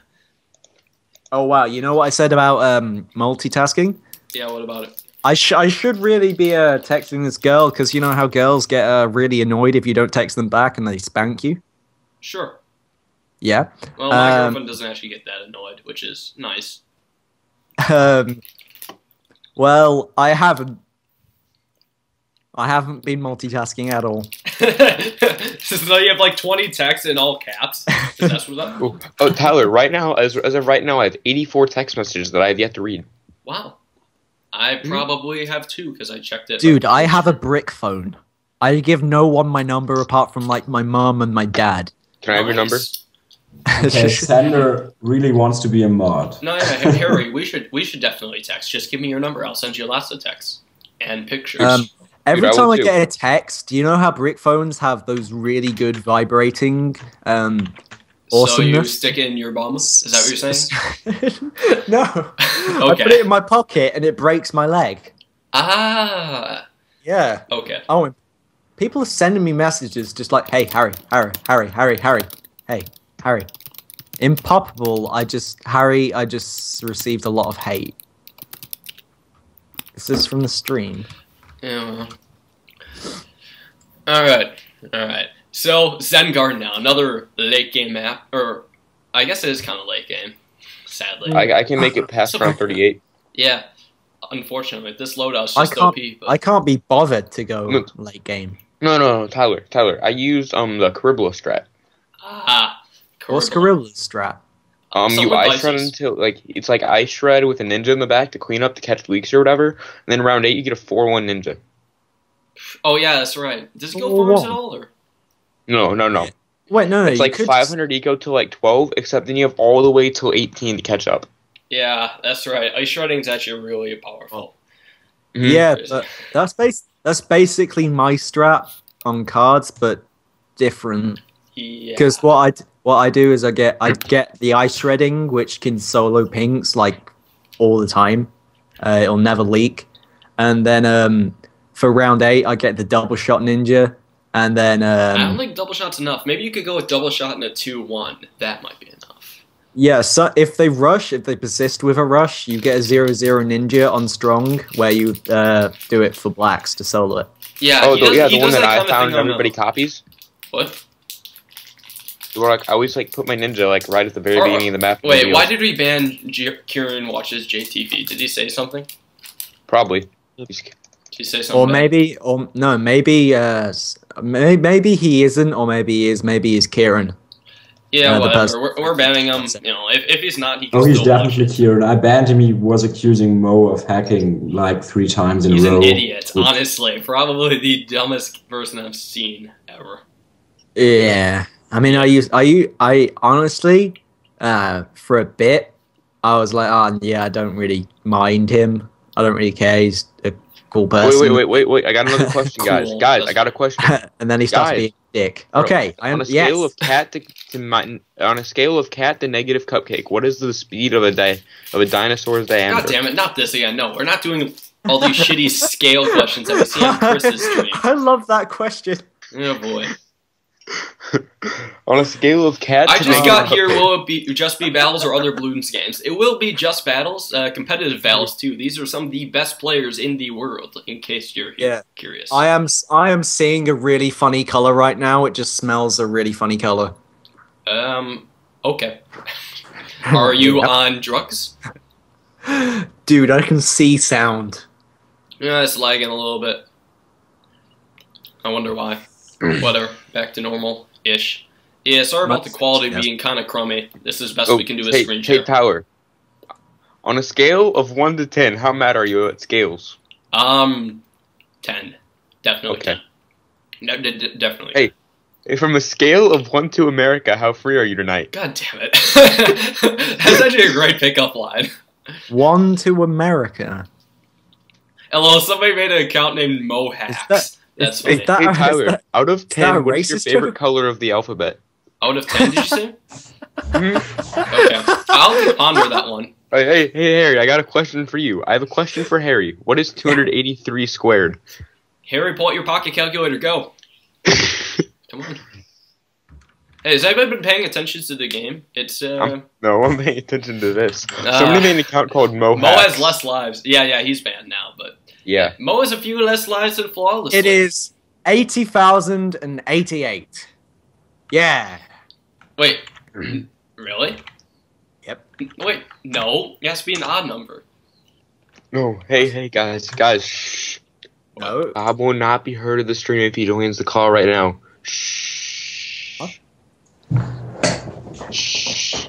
Oh wow, you know what I said about um, multitasking? Yeah, what about it? I, sh- I should really be uh, texting this girl because you know how girls get uh, really annoyed if you don't text them back and they spank you. Sure. Yeah. Well, my Um, girlfriend doesn't actually get that annoyed, which is nice. Um, well, I haven't. I haven't been multitasking at all. so you have like 20 texts in all caps. That's what that. Oh, oh, Tyler, right now, as, as of right now, I have 84 text messages that I have yet to read. Wow. I probably have two because I checked it. Dude, I have a brick phone. I give no one my number apart from like my mom and my dad. Can I have your number? Nice. Okay, Sander really wants to be a mod. No, yeah, Har- Harry, we should we should definitely text. Just give me your number. I'll send you lots of texts and pictures. Um, Every Dude, time I too. get a text, you know how brick phones have those really good vibrating um so you awesomeness? stick it in your bum? Is that what you're saying? no. I put it in my pocket and it breaks my leg. Ah. Yeah. Okay. Oh, people are sending me messages just like, "Hey, Harry, Harry, Harry, Harry, Harry, hey, Harry." In Poppable, I just Harry, I just received a lot of hate. This is from the stream. Yeah. All right. All right. So Zen Garden now, another late game map, or I guess it is kind of late game. Sadly, I, I can make it past round 38. yeah. Unfortunately, this loadout's I just can't- OP. But I can't be bothered to go Look. late game. No, no, no, Tyler, Tyler. I used um the Caribla strat. ah, What's Caribbean. Gorilla's strat? Um, you ice shred places. until like it's like ice shred with a ninja in the back to clean up to catch leaks or whatever. And then round eight you get a four one ninja. Oh yeah, that's right. Does it go Whoa, farms whoa. at all, or No, no, no. Wait, no, no. It's like could- 500 eco to like 12, except then you have all the way till 18 to catch up. yeah, that's right. Ice shredding is actually really powerful. Mhm. Yeah, but that's bas- That's basically my strat on cards, but different. Yeah. Because what I d- what I do is I get I get the ice shredding, which can solo pinks like all the time. Uh, it'll never leak. And then um, for round eight, I get the double shot ninja, and then I don't um, think double shot's enough. Maybe you could go with double shot and a two one. That might be enough. yeah. So if they rush, if they persist with a rush, you get a zero zero ninja on strong, where you uh, do it for blacks to solo it. Yeah. Oh, the, does, yeah, the one does that I found thing on, everybody copies. What? Where like, I always like put my ninja like right at the very Or- beginning of the map. Wait, why did we ban J- Kieran watches JTV? Did he say something? Probably. He's- Did he say something? Or maybe, or no, maybe, uh, s- may, maybe he isn't, or maybe he is. Maybe he's Kieran. Yeah, uh, whatever. We're, we're banning him. You know, if, if he's not, he can Oh, he's still definitely it. Kieran. I banned him. He was accusing Mo of hacking like three times in He's a row. He's an idiot, Which- honestly. Probably the dumbest person I've seen ever. Yeah, I mean, I used, I, u- I honestly, uh, for a bit, I was like, oh yeah, I don't really mind him. I don't really care. He's a cool person. wait, wait, wait, wait. I got another question, guys. Cool. Guys, I got a question. and then he starts Guys. being a dick. Bro, Okay, I on a scale yes. of cat to, to my, on a scale of cat to negative cupcake, what is the speed of a di- of a dinosaur's diameter? God damn it, not this again. No, we're not doing all these shitty scale questions that we see on Chris's stream. I love that question. Oh boy. on a scale of cat I just got here. Will it be just be battles or other Bloons games? It will be just battles, uh, competitive battles too. These are some of the best players in the world. In case you're Yeah. curious. I am, s- I am seeing a really funny color right now. It just smells a really funny color. Um. Okay. Are you Yep. on drugs? Dude, I can see sound. Yeah, it's lagging a little bit. I wonder why. Whatever. Back to normal ish. Yeah, sorry about the quality Yes. being kind of crummy. This is best Oh, we can do with hey, screen hey, share. Tyler. On a scale of 1 to 10, how mad are you at scales? Um, ten, definitely Okay. ten. No, d- d- definitely. Hey. Hey, From a scale of 1 to America, how free are you tonight? God damn it. That's actually a great pickup line. One to America. Hello, somebody made an account named Mohacks. that- That's is- funny. is that- Hey, is Tyler, that- out of 10, what's your favorite joke? color of the alphabet? Out of ten, did you say? Okay, I'll have ponder that one. Hey, hey, hey, Harry, I got a question for you. I have a question for Harry. What is 283 squared? Harry, pull out your pocket calculator. Go. Come on. Hey, has anybody been paying attention to the game? It's uh, Um, no, I'm paying attention to this. Uh, Somebody made an account called Mo. Mo has less lives. Yeah, yeah, he's banned now, but Yeah. Mo has a few less lives than flawlessly. It is 80,088. Yeah. Wait, really? Yep. Wait, no, it has to be an odd number. No, hey, hey, guys, guys, shh. No. Bob will not be heard of the stream if he joins the call right now. Shh. Shh.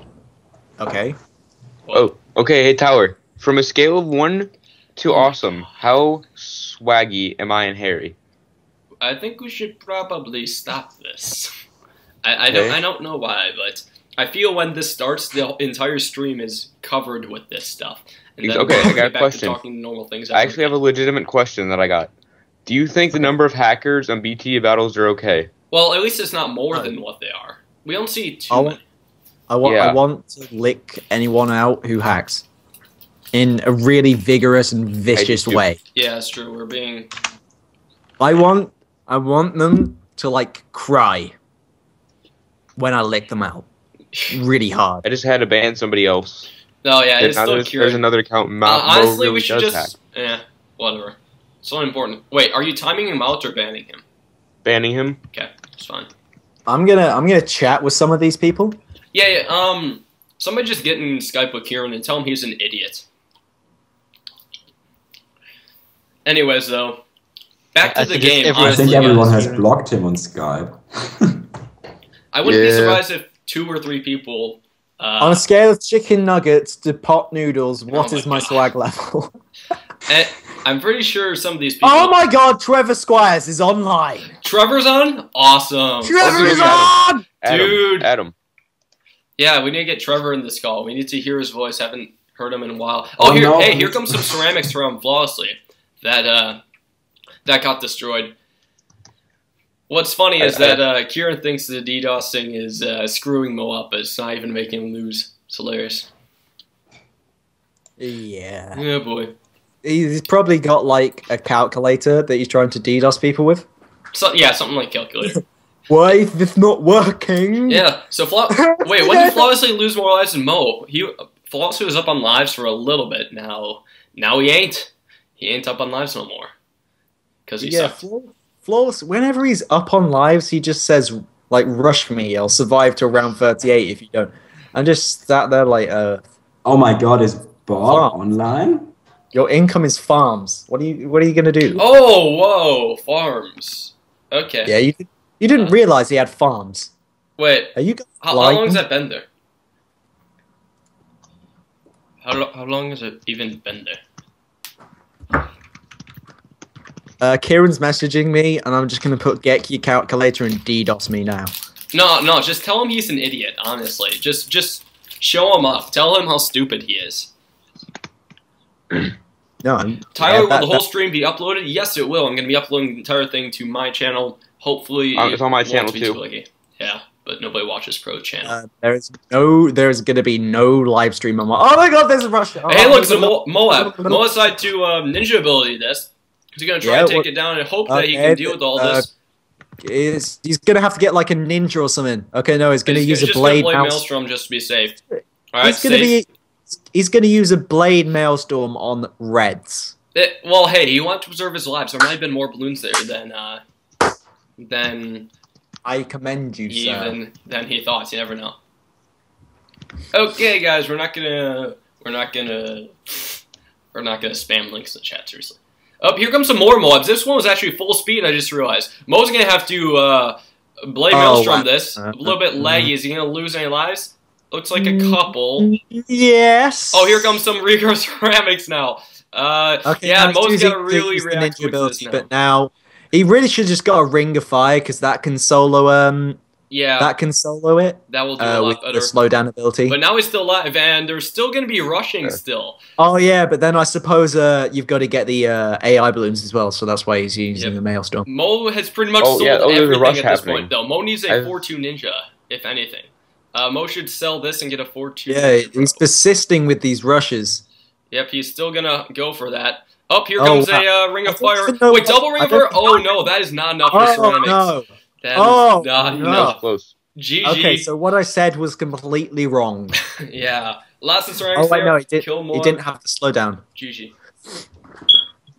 Okay. Oh, okay, hey, Tower. From a scale of 1 to hmm. awesome, how swaggy am I and Harry? I think we should probably stop this. I, I don't I don't know why, but I feel when this starts, the entire stream is covered with this stuff. And then Okay, I we'll got a back question. to talking normal things. I actually have a legitimate question that I got. Do you think the number of hackers on BT battles are okay? Well, at least it's not more than what they are. We don't see too I'll- many. I want, Yeah. I want to lick anyone out who hacks in a really vigorous and vicious way. Yeah, it's true. We're being. I want, I want them to like cry when I lick them out really hard. I just had to ban somebody else. Oh yeah, it's still there's, there's another account. Mo, Uh, honestly, really we should just. hack. Yeah, whatever. It's not important. Wait, are you timing him out or banning him? banning him. Okay, it's fine. I'm gonna I'm gonna chat with some of these people. Yeah, yeah. Um, somebody just get in Skype with Kieran and tell him he's an idiot. Anyways, though, back to I the game. everyone- I think everyone guys. has blocked him on Skype. I wouldn't be surprised if two or three people. On Uh, a scale of chicken nuggets to pot noodles, what Oh is my my God. swag level? eh, I'm pretty sure some of these people. oh my god, Trevor Squires is online. Trevor's on. Awesome. Trevor is at on. Adam, Dude. Adam. Yeah, we need to get Trevor in this call. We need to hear his voice. Haven't heard him in a while. Oh, Oh, here, no. hey, here comes some ceramics from flawlessly. That uh, that got destroyed. What's funny is I- I- that uh, Kieran thinks the DDoSing is uh, screwing Mo up, but it's not even making him lose. It's hilarious. Yeah. Yeah, boy. He's probably got like a calculator that he's trying to DDoS people with. So yeah, something like calculator. Why is this not working? Yeah. So Flaw- wait, when did flawlessly lose more lives than Mo? He flawlessly was up on lives for a little bit. Now, now he ain't. He ain't up on lives no more. Cause he yeah. sucked. Flaw- Flawless. Whenever he's up on lives, he just says like, "Rush me, I'll survive to round thirty-eight if you don't." I'm just sat there like, "Uh, Oh my god, is Bob Wow. online? your income is farms. What are you? What are you gonna do?" Oh, whoa, farms. Okay. Yeah, you you didn't realize he had farms. Wait, Are you? guys how, how blind? long has that been there? How, lo- how long has it even been there? Uh, Kieran's messaging me, and I'm just gonna put get your calculator and DDoS me now. No, no, just tell him he's an idiot, honestly. Just just show him up. Tell him how stupid he is. No, I'm- Tyler, yeah, will that- the whole that- stream be uploaded? Yes, it will. I'm going to be uploading the entire thing to my channel. Hopefully, Uh, it's on my it channel, be too. laggy. Yeah, but nobody watches Pro channel. Uh, there is no, there is going to be no live stream on my. Oh my god, there's a rush! Oh, hey, look, there's a- Moab. Moab decided to um, ninja ability this. He's going to try Yeah, and take what- it down and hope that he Okay, can deal with all uh, this. Is he's going to have to get like a ninja or something? Okay, no, he's going to He's use a blade. gonna Maelstrom just to be safe. All right, he's going to safe. be. He's going to use a blade maelstrom on reds. It- well, hey, he wanted to preserve his lives. There might have been more balloons there than uh, than I commend you, sir. even than he thought. You never know. Okay, guys, we're not gonna we're not gonna we're not gonna spam links in the chat. Seriously. Oh, here comes some more Moabs. This one was actually full speed. I just realized Mo's gonna have to uh, blade Oh, maelstrom wow. this. Uh, a little bit uh, laggy. Is he gonna lose any lives? Looks like a couple. Yes. Oh, here comes some Regrow ceramics now. Uh, Okay, yeah, he's Mo's using- gotta really react to this now. But now he really should just got a ring of fire because that can solo um yeah, that can solo it that will do uh, a with lot the better. slow down ability. But now he's still alive, and they're still going to be rushing Yeah. still. Oh yeah, but then I suppose uh, you've got to get the uh, AI balloons as well, so that's why he's using Yep. the maelstrom. Mo has pretty much Oh, sold yeah, oh, a everything rush at this happening. point, though. Mo needs a I've- 4-2 ninja, if anything. Uh, Mo should sell this and get a 4-2 Yeah, ninja he's persisting with these rushes. Yep, he's still going to go for that. Oh, here Oh, comes wow. a uh, Ring of Fire. Wait, double Ring of Fire? Oh, no, that is not enough for Oh ceramics. no! That oh, is Oh, not no. That enough. close. GG. Okay, so what I said was completely wrong. yeah. Lots of ceramics Oh wait, there. no, he did. Kill He Mo. didn't have to slow down. GG.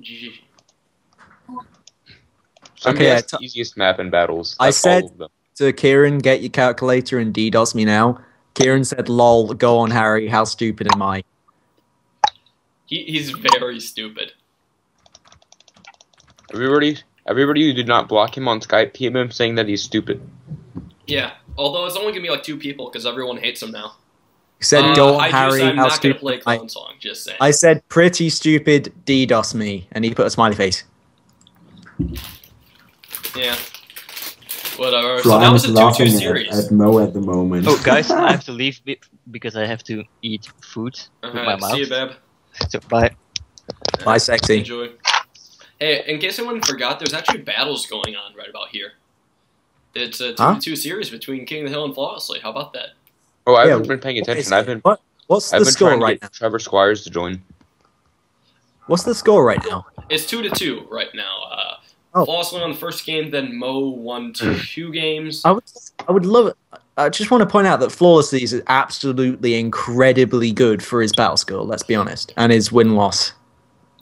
GG. Somebody Okay, has I the easiest map in battles. I said- all of them. So Kieran, get your calculator and DDoS me now. Kieran said, "Lol, go on, Harry. How stupid am I?" He, he's very stupid. Everybody, everybody who did not block him on Skype, PM him saying that he's stupid. Yeah. Although it's only gonna be like two people because everyone hates him now. He said, Uh, "Go on, I Harry. just, I'm how not stupid play am I?" song. Just saying. I said, "Pretty stupid. DDoS me," and he put a smiley face. Yeah. Whatever. So that Brian was is a 2 2 laughing at, series. at Mo at the moment. Oh, guys, I have to leave be- because I have to eat food with my Alright, mouth. see you, babe. So bye. Bye, sexy. Enjoy. Hey, in case anyone forgot, there's actually battles going on right about here. It's a 2 Huh? 2 series between King of the Hill and Flawlessly. How about that? Oh, I haven't been paying attention. I've been, What? What's I've the been score trying right now? Trevor Squires to join. What's the score right now? It's 2 to 2 right now. Uh, Oh. Flawlessly won the first game, then Mo won two, two games. I would, I would love it. I just want to point out that Flawlessly is absolutely incredibly good for his battle skill. Let's be honest, and his win loss.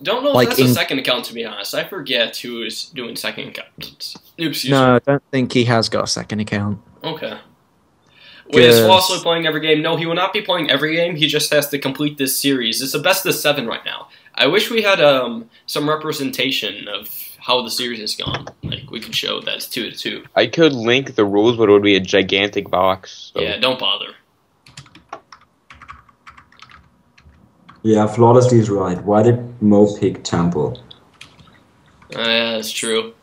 Don't know if like that's a second account, to be honest. I forget who is doing second accounts. Oops, excuse me. No, I don't think he has got a second account. Okay. Wait, is Yes. Flawlessly playing every game? No, he will not be playing every game. He just has to complete this series. It's the best of seven right now. I wish we had um some representation of how the series has gone. Like we could show that it's two to two. I could link the rules, but it would be a gigantic box. So. Yeah, don't bother. Yeah, flawlessly is right. Why did Mo pick Temple? Uh, yeah, that's true.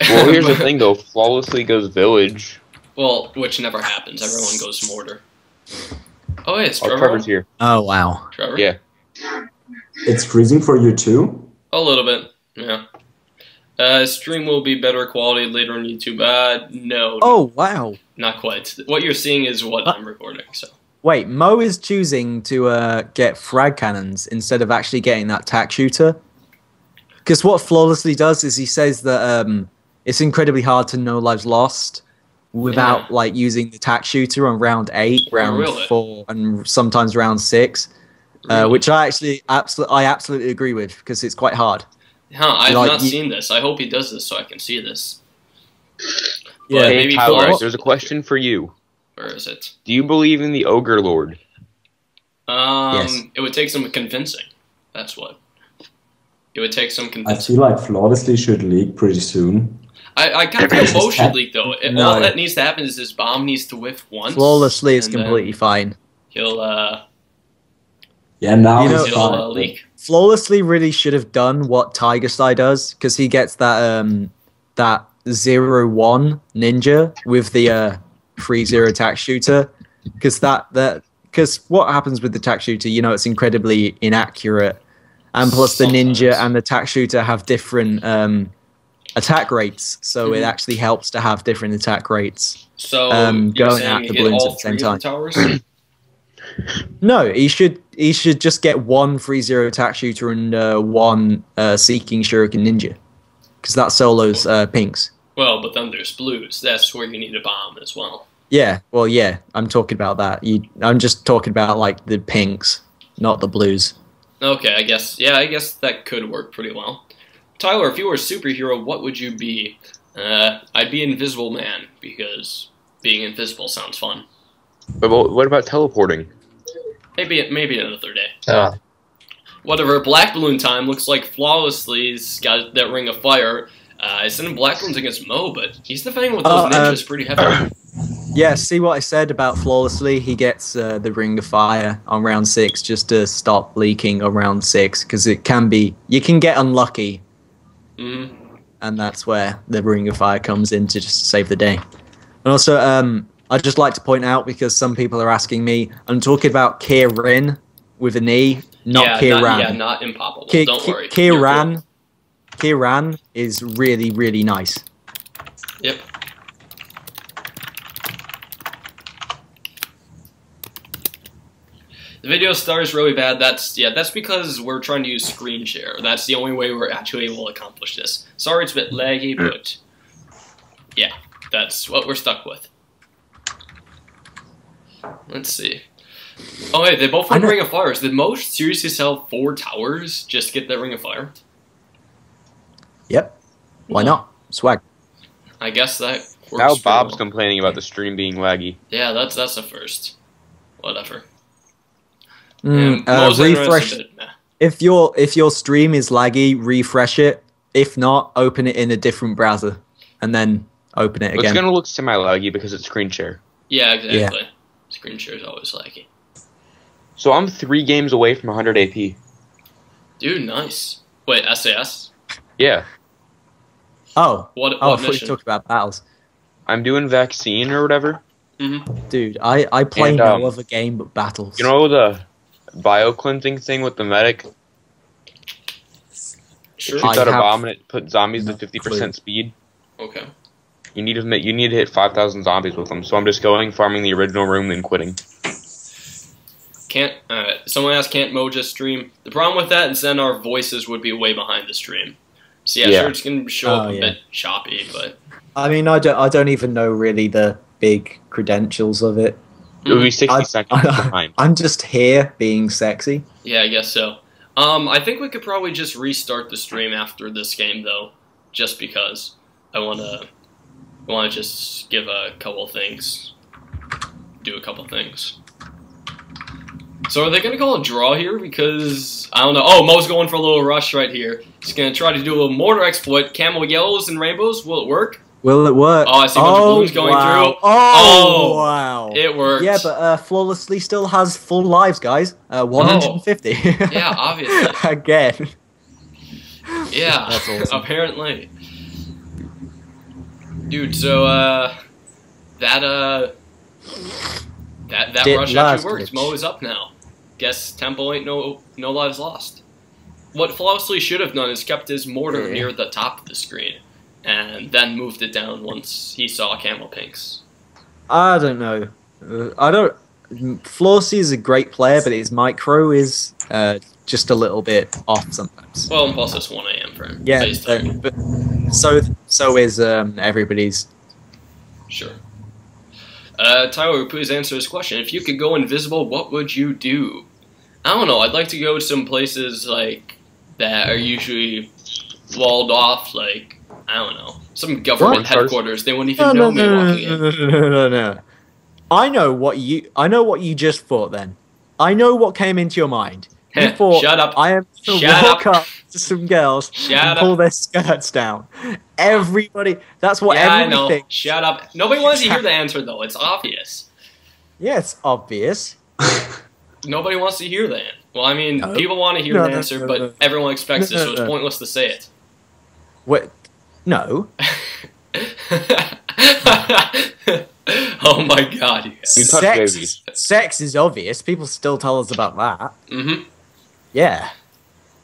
Well, here's the thing though. Flawlessly goes village. Well, which never happens. Everyone goes mortar. Oh, yeah, it's Oh, Trevor. Trevor's here. Oh wow. Trevor? Yeah. It's freezing for you too? A little bit, yeah. Uh, stream will be better quality later on YouTube. Uh, no, Oh wow. not quite. What you're seeing is what Uh, I'm recording. So Wait, Mo is choosing to uh, get frag cannons instead of actually getting that tack shooter. Because what flawlessly does is he says that um, it's incredibly hard to no lives lost without Yeah. like using the tack shooter on round eight, round really? four, and sometimes round six. Uh, which I actually absolutely I absolutely agree with because it's quite hard. Huh, I've Like, not you- seen this. I hope he does this so I can see this. Yeah. Hey, maybe Tyler, there's a question for you. Where is it? Do you believe in the Ogre Lord? Um, Yes. It would take some convincing. That's what. It would take some I feel like flawlessly should leak pretty soon. I, I kind of feel Mo should leak though. It, No. All that needs to happen is this bomb needs to whiff once. Flawlessly is completely fine. He'll uh, Yeah, now You know- it's he'll fine. uh, leak. Flawlessly really should have done what Tiger Sty does because he gets that um that zero one ninja with the uh free zero attack shooter because that that because what happens with the tack shooter you know it's incredibly inaccurate and plus the ninja and the tack shooter have different um attack rates so it Mhm. actually helps to have different attack rates So Um, going at the balloons at the same time the? No, he should he should just get one free zero attack shooter and uh, one uh, seeking shuriken ninja, because that solos uh, pinks. well, but then there's blues. That's where you need a bomb as well. Yeah, well, yeah, I'm talking about that. You, I'm just talking about like the pinks, not the blues. Okay, I guess. Yeah, I guess that could work pretty well. Tyler, if you were a superhero, what would you be? Uh, I'd be Invisible Man because being invisible sounds fun. But what what about teleporting? Maybe maybe another day. Uh, Whatever. Black Balloon time looks like flawlessly's got that Ring of Fire. Uh, I sent him Black Balloons against Mo, but he's defending with those Oh, uh, ninjas pretty heavily. Yeah, see what I said about flawlessly. He gets uh, the ring of fire on round six just to stop leaking on round six because it can be you can get unlucky, Mhm. and that's where the ring of fire comes in to just save the day. And also, um, I'd just like to point out because some people are asking me, I'm talking about Kieran with an E, not yeah, Kieran. Not, yeah, not impossible. Ki- Don't Ki- worry. Kieran, Kieran is really, really nice. Yep. The video starts really bad. That's yeah. That's because we're trying to use screen share. That's the only way we're actually able to accomplish this. Sorry, it's a bit laggy, mm. but yeah, that's what we're stuck with. Let's see. Oh wait, they both I have Ring of Fires. Did most seriously sell four towers just to get that Ring of Fire? Yep. Why hmm. not? Swag. I guess that works. now Bob's well. complaining about the stream being laggy. Yeah, that's that's a first. Whatever. Mm, uh, refresh. bit, nah. If your if your stream is laggy, refresh it. If not, open it in a different browser, and then open it again. It's gonna look semi laggy because it's screen share. Yeah, exactly. Screen share is always laggy. So I'm three games away from 100 AP. Dude, nice. Wait, SAS? Yeah, Oh, What, oh, I what thought you mission? talked about battles, I'm doing vaccine or whatever. dude. I I play And, no um, other game but battles. You know the bio cleansing thing with the medic? Sure. I Shoots out a bomb and it puts zombies no to 50% speed. Okay. You need to ma- you need to hit 5,000 zombies with them. So I'm just going farming the original room then quitting. Can't, uh, someone asked, can't Mo just stream? The problem with that is then our voices would be way behind the stream. So yeah, Yeah. sure, it's going to show up Oh, a yeah. bit choppy, but I mean, I don't I don't even know really the big credentials of it. It would be 60 I- seconds behind. I'm just here being sexy. yeah, I guess so. Um, I think we could probably just restart the stream after this game, though, just because I want to I want to just give a couple things, do a couple things. So are they gonna call a draw here? Because I don't know. Oh, Mo's going for a little rush right here. He's gonna try to do a little mortar exploit. Camo yellows and rainbows. Will it work? Will it work? Oh, I see a bunch of balloons going wow. through. Oh, Oh, wow. It worked. Yeah, but uh, flawlessly still has full lives, guys. Uh, 150. Yeah, obviously. Again. Yeah, That's awesome. apparently. Dude, so uh that uh that that Did rush actually worked. glitch. Mo is up now. Guess Temple ain't no no lives lost. What Flawlessly should have done is kept his mortar Yeah. near the top of the screen and then moved it down once he saw Camo Pinks. I don't know. Uh, I don't. Flawsy is a great player, but his micro is uh, just a little bit off sometimes. Well, and plus it's 1 a.m. for him. Yeah, uh, but so so is um, everybody's. Sure. Uh, Tyler, please answer this question. If you could go invisible, what would you do? I don't know. I'd like to go to some places like that are usually walled off. Like I don't know, some government headquarters. They wouldn't even No, know no, me no, walking in. no, no, no, no. I know what you. I know what you just thought. Then I know what came into your mind. You thought Shut up. I am to Shut walk up. up. to some girls Shut and up. pull their skirts down. Everybody. That's what yeah, I know. thinks. Shut up. Nobody wants to hear the answer though. It's obvious. Yeah, it's obvious. Nobody wants to hear that. Well, I mean, No. people want to hear No, the answer, no, but everyone expects it, so it's pointless to say it. What? No. oh my god, you. You touch sex, babies. sex is obvious. People still tell us about that. Mm-hmm. Yeah.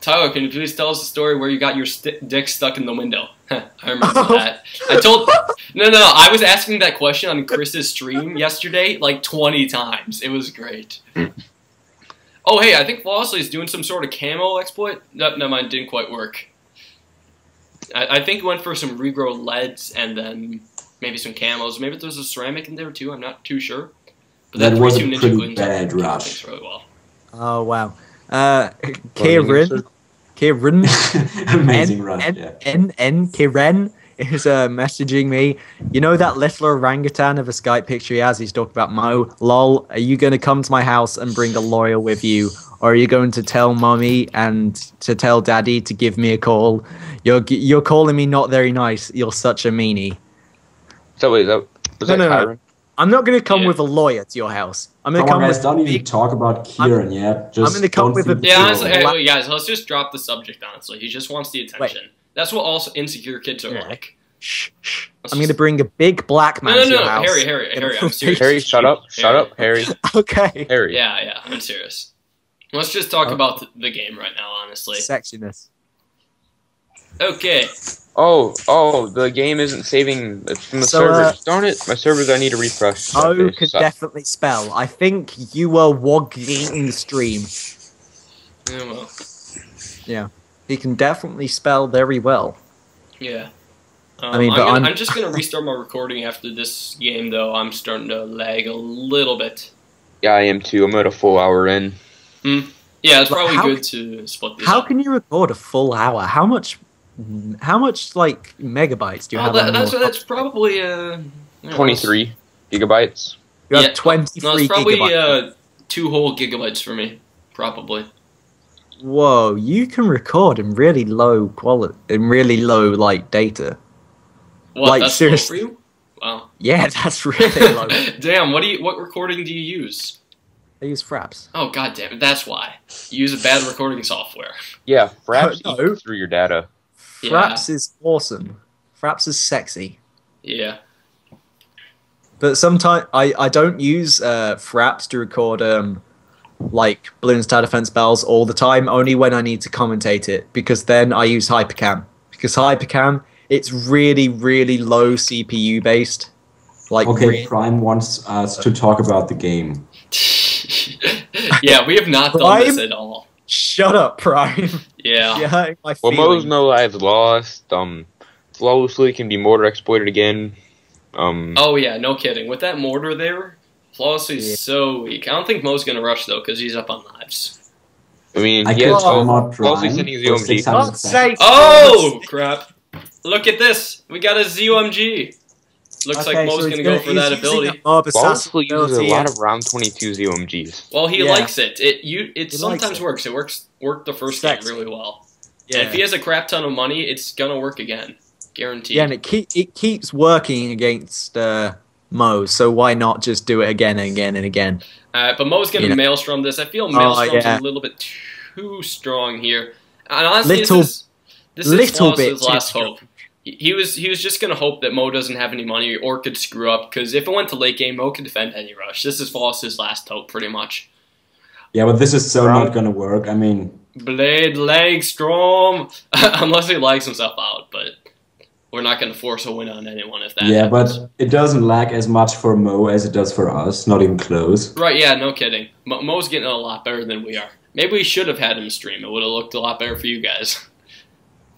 Tyler, can you please tell us the story where you got your st- dick stuck in the window? I remember Oh. that. I told. No, no, no. I was asking that question on Chris's stream yesterday like 20 times. It was great. Oh, hey, I think Flawlessly is doing some sort of camo exploit. No, no, mine didn't quite work. I, I think it went for some regrow leads and then maybe some camos. Maybe there's a ceramic in there too. I'm not too sure. But That was a 3-2 Ninja pretty bad camo rush. really well. Oh wow. Uh, Running Kieran. circle. Kieran. Amazing N, rush, N, yeah. N, N, Kiren is uh, messaging me. You know that little orangutan of a Skype picture he has? He's talking about Mo. Lol, are you going to come to my house and bring a lawyer with you? Or are you going to tell mommy and to tell daddy to give me a call? You're, you're calling me not very nice. You're such a meanie. So wait, that, was No, that no, no. I'm not going to come Yeah. with a lawyer to your house. I'm going Come to on, come guys, with don't even big- talk about Kieran yet. Just I'm gonna come don't with a- Yeah, honestly, hey, wait, guys, let's just drop the subject. Honestly, he just wants the attention. That's what all insecure kids are Yeah. like. Shh, shh. I'm going to bring a big black man No, no, to no, your house. Harry, Harry, Harry, I'm serious. Harry, shut up, shut up, Harry, okay. Harry. Yeah, yeah, I'm serious. Let's just talk Oh. about the game right now, honestly. Sexiness. Okay, Oh, oh, the game isn't saving it's from the So, uh, servers. Darn it, my servers. I need to refresh. O They can definitely spell. I think you were wogging the stream. yeah, well, He can definitely spell very well. yeah. Um, I mean, I'm, gonna, I'm- I'm just gonna restart my recording after this game, though. I'm starting to lag a little bit. Yeah, I am too. I'm at a full hour in. Yeah, it's probably how- good to split this How up. can you record a full hour? How much? How much like megabytes do you Oh, have? that, that's that's probably uh, Twenty-three gigabytes. You have yeah, twenty No, it's probably gigabytes. uh, two whole gigabytes for me, probably. Whoa! You can record in really low quality, in really low like data. What? Like, that's low for seriously. you? Wow. Yeah, that's really low. Damn. What do you? What recording do you use? I use Fraps. Oh god damn it! That's why you use a bad recording software. Yeah, Fraps No. eats through your data. Yeah. Fraps is awesome. Fraps is sexy. Yeah. But sometimes I, I don't use uh, Fraps to record um like Bloons Tower Defense Battles all the time, only when I need to commentate it, because then I use Hypercam. Because Hypercam, it's really, really low CPU based. Like Okay, re- Prime wants us to talk about the game. yeah, we have not done this at all. shut up, Prime. Yeah. You're my Well, feelings. Mo's no lives lost. Um, flawlessly can be mortar exploited again. Um, Oh yeah, no kidding. With that mortar there, flawlessly is Yeah. so weak. I don't think Mo's gonna rush though, because he's up on lives. I mean, I yeah, could time out Flawlessly Prime sending for ZOMG. 600 God's seconds. Oh crap! Look at this. We got a ZOMG. Looks Okay, like Mo's so he's gonna go for that ability. a mob Ball assassin still uses a ability lot and- of round 22 ZOMGs. Well, he Yeah. likes it. It you it He sometimes it. works. It works worked the first game really well. Yeah. And if he has a crap ton of money, it's gonna work again, guaranteed. Yeah, and it keep it keeps working against uh, Mo. So why not just do it again and again and again? Uh, but Mo's gonna You know. maelstrom this. I feel Oh, maelstrom's yeah. a little bit too strong here. And honestly, Little- this is this is little bit Flawless's last strong. hope. He he was he was just gonna hope that Mo doesn't have any money or could screw up because if it went to late game, Mo could defend any rush. This is Flawless's last hope, pretty much. Yeah, but this is so Right. not gonna work. I mean, Blade Maelstrom, unless he lags himself out, but we're not gonna force a win on anyone if that. yeah, happens. but it doesn't lag as much for Mo as it does for us. Not even close. Right, yeah, no kidding. Mo- Mo's getting a lot better than we are. Maybe we should have had him stream. It would have looked a lot better for you guys.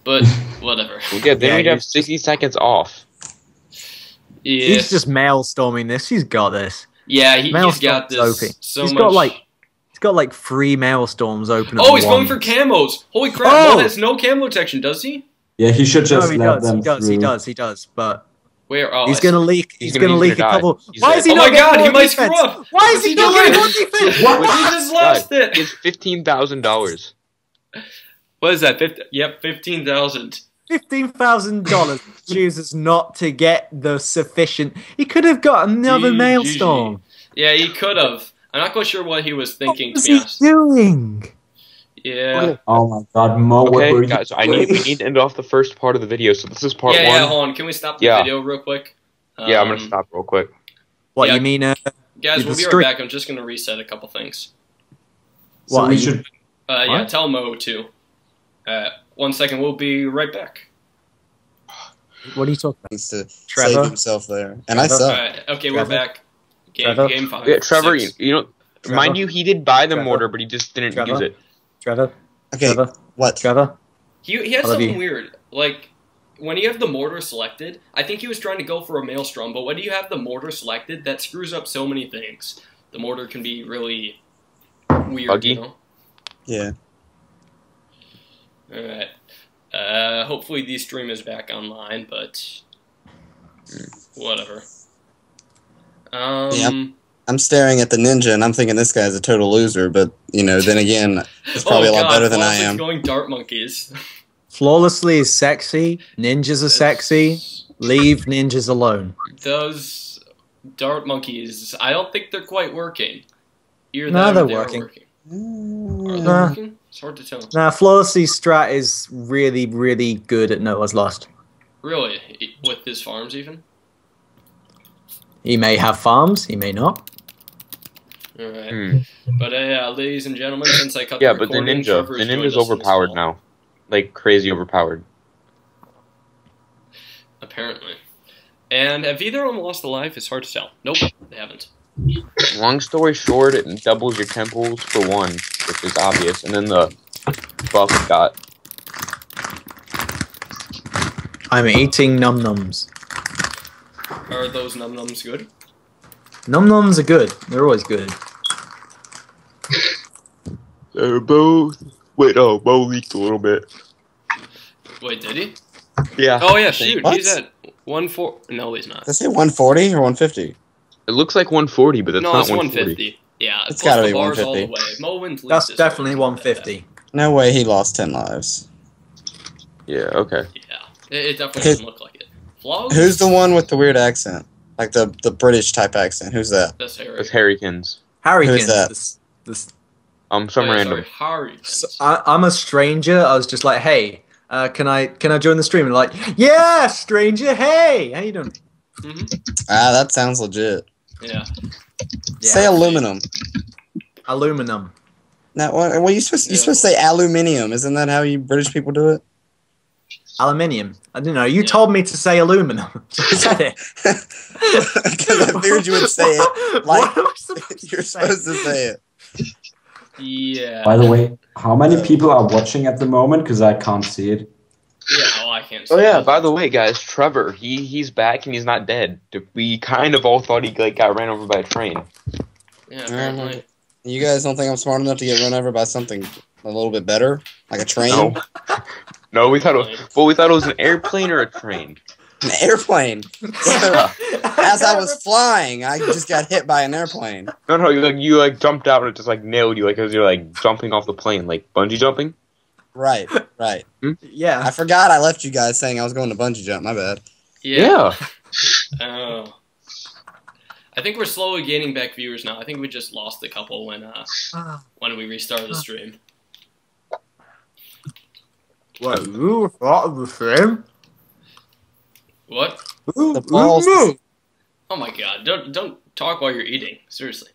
But whatever. Yeah, then Yeah, we'd have 60 seconds off. Yeah, He's just maelstorming this. He's got this. yeah, he, he's Maelstrom's got this OP. so He's much. got like he's got like three maelstorms open. at oh, he's going for camos. Holy crap! Oh! Mo has no camo detection, does he? Yeah, he should just no, he let does. them He does. through. He does. He does. But Where? Oh, he's gonna leak. He's He's, gonna- gonna, leak a die. couple. He's Why is he Oh not my getting God, he more might screw defense? up. Why is he he not doing? getting more defense? What? He just lost it. It's $15,000. What is that? 50, yep, fifteen thousand. Fifteen thousand dollars chooses not to get the sufficient. He could have got another GG. maelstorm. Yeah, he could have. I'm not quite sure what he was thinking. What thinking. was To be he honest. doing? Yeah. Oh my god, Mo, what were Okay, you guys, I need we need to end off the first part of the video. So this is part yeah, one. yeah. Hold on. Can we stop the Yeah. video real quick? yeah, I'm gonna Um, stop real quick. What Yeah. you mean? Uh, Guys, we'll be right back. I'm just gonna reset a couple things. So we you- should. Uh, yeah, What? tell Mo too. Uh, one second. We'll be right back. what are you talking about? needs to Trevor? save himself there. And I Trevor? All suck. right. Okay, Trevor? we're back. Game, Trevor? game five. Yeah, Trevor, you, you know, Trevor? mind you, he did buy the Trevor? mortar, but he just didn't Trevor? use it. Trevor? Okay, Trevor? what? Trevor? He, he had something you. weird. Like, when you have the mortar selected, I think he was trying to go for a maelstrom, but when you have the mortar selected, that screws up so many things. The mortar can be really weird, Buggy? you know? Yeah. Alright. Uh, hopefully the stream is back online, but whatever. Um, Yeah. I'm staring at the ninja and I'm thinking this guy's a total loser, but you know, then again, it's oh, probably oh a lot God, better than I Flawless is am. going dart monkeys. Flawlessly is sexy. Ninjas are sexy. Leave ninjas alone. Those dart monkeys, I don't think they're quite working. Either No, that or they're are working. Are they Nah. working? It's hard to tell. Now, Flawlessly strat is really, really good at Noah's Lost. Really, with his farms even. He may have farms, he may not. All right, Hmm. but uh, yeah, ladies and gentlemen, since I cut Yeah, the but the ninja, the joined ninja's us in this overpowered now, like crazy overpowered. Apparently. And have either of them lost a life? It's hard to tell. Nope, they haven't. Long story short, it doubles your temples for one, which is obvious, and then the buff got I'm eating num nums. Are those num nums good? Num nums are good. They're always good. They're both. Wait, oh, Bo leaked a little bit. Wait, did he? Yeah, Oh yeah, shoot, What? he's at one four. No, he's not. Does it say 140 or 150? it looks like 140, but it's no, not it's 140. 150. Yeah, it's gotta the be the 150. way. Mo wins. leads That's definitely 150. No way he lost 10 lives. Yeah, okay. Yeah, it, it definitely doesn't look like it. Flawless. Who's the one with the weird accent? Like the, the British type accent. Who's that? That's Harry. That's Harrykins. Harrykins. Who's that? This, this, Um, some Oh, yeah, random. Sorry, Harry. so I, I'm a stranger. I was just like, hey, uh, can I can I join the stream? And like, yeah, stranger. Hey, how you doing? hmm Ah, that sounds legit. Yeah. Yeah. Say aluminum. Aluminum. Now, what, well, you supposed you supposed to say aluminium? Isn't that how you British people do it? Aluminium. I don't know. You Yeah. told me to say aluminum. I said it. Because I figured you would say it. like- What am I supposed You're say? supposed to say it. Yeah. By the way, how many people are watching at the moment? Because I can't see it. yeah. Oh, I can't. Oh yeah, it. by the way, guys, Trevor, he he's back and he's not dead. We kind of all thought he like got ran over by a train. Yeah. Mm-hmm. Apparently. You guys don't think I'm smart enough to get run over by something a little bit better, like a train? No, no, we thought it was, well, we thought it was an airplane or a train. An airplane. So, as I was flying, I just got hit by an airplane. No, no, you like you like jumped out and it just like nailed you, like as you're like jumping off the plane, like bungee jumping. Right, right. Hmm? Yeah. I forgot I left you guys saying I was going to bungee jump. My bad. Yeah. Oh. I think we're slowly gaining back viewers now. I think we just lost a couple when uh ah. when we restarted the ah. stream. What? You thought of the same? What? The balls. Oh my god! Don't don't talk while you're eating. Seriously.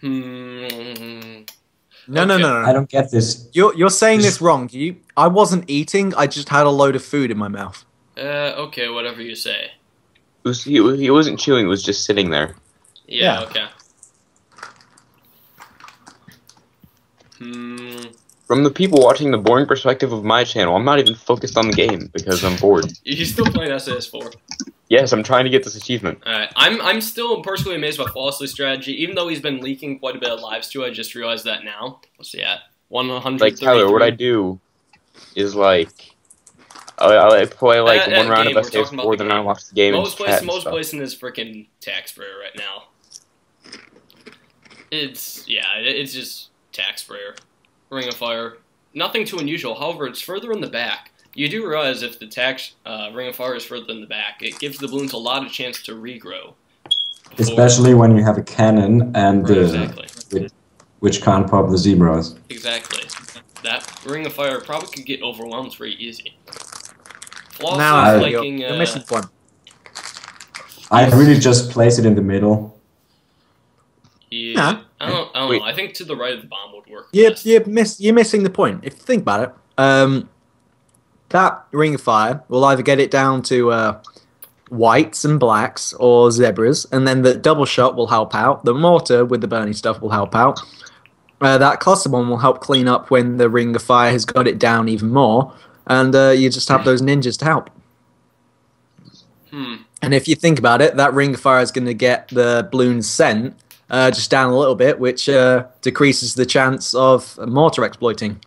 Hmm. No, no, no, no. I don't get this. You're you're saying this wrong. You, I wasn't eating. I just had a load of food in my mouth. Uh. Okay. Whatever you say. It was, he, he wasn't chewing; it was just sitting there. Yeah. Yeah. Okay. Hmm. From the people watching the boring perspective of my channel, I'm not even focused on the game because I'm bored. You still playing SAS4? Yes, I'm trying to get this achievement. Alright, I'm I'm still personally amazed by Flawlessly strategy. Even though he's been leaking quite a bit of lives too, I just realized that now. What's he at? One hundred. Like Tyler, what I do is like I, I play like Uh, one round game, of we're talking about SAS4, the then I watch the game Most place, chat and Mo's stuff. placing freaking tack sprayer right now. It's yeah, it, it's just tack sprayer, ring of fire. Nothing too unusual. However, it's further in the back. You do realize if the tax uh, ring of fire is further in the back, it gives the balloons a lot of chance to regrow. Especially when you have a cannon and Right, uh, exactly, which can't pop the zebras. exactly. That ring of fire probably could get overwhelmed very easy. Flawless now is I- you're, liking, you're uh, missing one. I really just place it in the middle. Yeah, Nah. I don't, I don't Wait. know. I think to the right of the bomb would work. You're, best. you're, miss, you're missing the point. If you think about it, um, that ring of fire will either get it down to uh, whites and blacks or zebras, and then the double shot will help out. The mortar with the burning stuff will help out. Uh, that cluster bomb will help clean up when the ring of fire has got it down even more, and uh, you just have those ninjas to help. Hmm. And if you think about it, that ring of fire is going to get the balloons sent uh, just down a little bit, which uh, decreases the chance of mortar exploiting.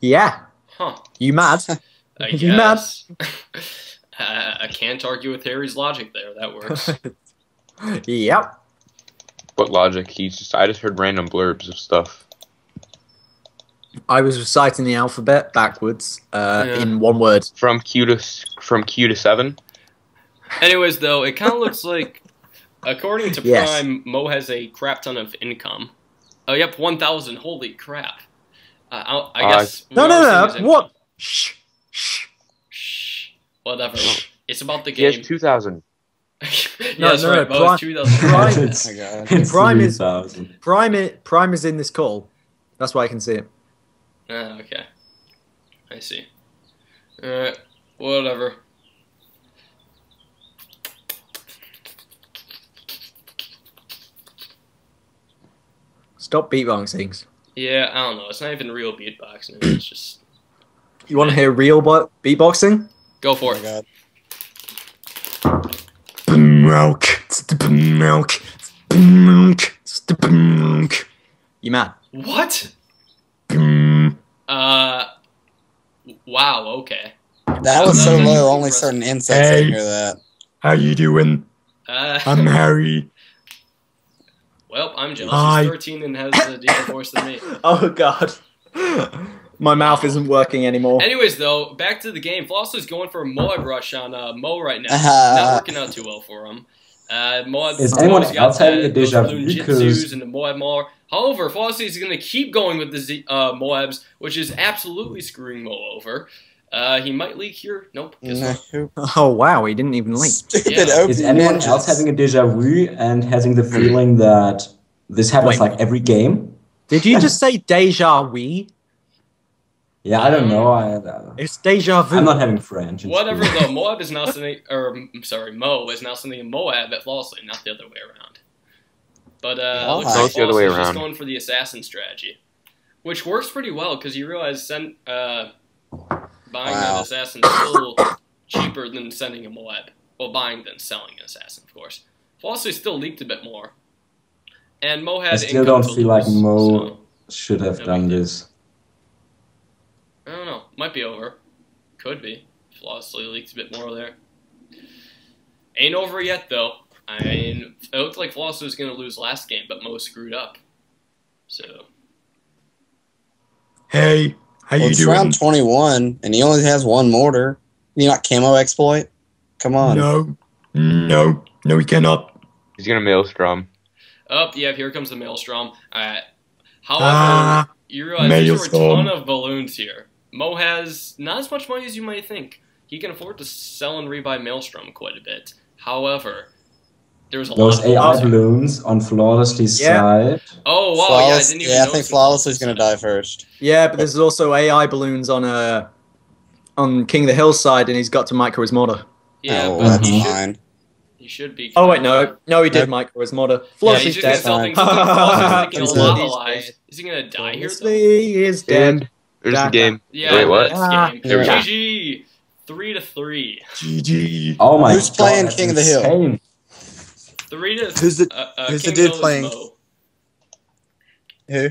Yeah, Huh. you mad? I You mad? uh, I can't argue with Harry's logic there. That works. yep. What logic? He's just I just heard random blurbs of stuff. I was reciting the alphabet backwards uh, Yeah. in one word. From Q to from Q to seven. Anyways, though, it kind of looks like, according to Yes. Prime, Mo has a crap ton of income. Oh, yep, 1,000. Holy crap. Uh, I, I Uh, guess. we No, no, no. What? Shh. Shh. Shh. Whatever. It's about the game. He has two thousand. yeah, No, that's no, right. no, Prime- 2,000. Prime- it's Oh it's Prime is- Prime, i- Prime is in this call. That's why I can see it. Ah, okay. I see. Alright, whatever. Stop beatboxing. things. Yeah, I don't know. It's not even real beatboxing. It's just. You want to hear real bo- beatboxing? Go Oh for my it. god. Milk. It's the milk. Milk. It's the milk. You mad? What? Mm. Uh. Wow, okay. That was so low, only certain insects Hey. can hear that. How you doing? Uh, I'm Harry. well, I'm jealous. Hi. He's 13 and has a deeper voice than me. Oh god. My mouth isn't working anymore. Anyways, though, back to the game. Floss is going for a Moab rush on uh, Mo right now. Uh-huh. Not working out too well for him. Uh, Moab, Is anyone Moab's else having a those deja vu? balloon Because- and the Moab Mauler. However, Flossie is going to keep going with the Z- uh, Moabs, which is absolutely screwing Mo over. Uh, he might leak here. Nope. Guess what? No. Oh wow, he didn't even leak. Stupid Yeah. Is anyone ninjas. else having a deja vu and having the feeling that this happens Wait. like every game? Did you just say deja vu? Yeah, I don't know. I, uh, It's deja vu. I'm not having French. Whatever, though. Moab is now sending, or I'm sorry, Mo is now sending Moab at Flossie, not the other way around. But uh, Oh, looks no, like it's the other way Flossie's just going for the assassin strategy, which works pretty well because you realize send uh, buying Wow. an assassin is still cheaper than sending a Moab. Well, buying than selling an assassin, of course. Flossie still leaked a bit more, and Mo had. I still income don't to feel like lose, Mo so- should have done this. I don't know. Might be over. Could be. Flawlessly leaked a bit more there. Ain't over yet though. I mean, it looked like Flawless was gonna lose last game, but Mo screwed up. So Hey, how Well, you it's doing? round 21, and he only has one mortar. You not camo exploit? Come on. No, no, no, he cannot. He's gonna maelstrom. up, yeah, here comes the Maelstrom. Alright. However, Ah, you realize there's a ton of balloons here. Mo has not as much money as you might think. He can afford to sell and rebuy Maelstrom quite a bit. However, there's a Those lot of AI balloons here. on flawlessly Yeah. side. Oh wow, Flawless, yeah, I didn't even yeah, I think the Flawlessly's going to die first. yeah, but there's also AI balloons on uh on King of the Hill side, and he's got to micro his mortar. Yeah, oh, but that's he should, fine. he should be. Oh wait, no, no, he did Nope. micro his mortar. Yeah, Flawless is dead. sell things. Flawless is gonna He's dead. of. Is he gonna die here? Though? Flawlessly is dead. There's the game. Yeah, Wait, what? Ah, game. there we go. GG, three to three. GG. Oh my Who's god. playing King of the Hill? Insane. Three to. Who's the- uh, uh, who's King the dude Hill playing? Mo. Who?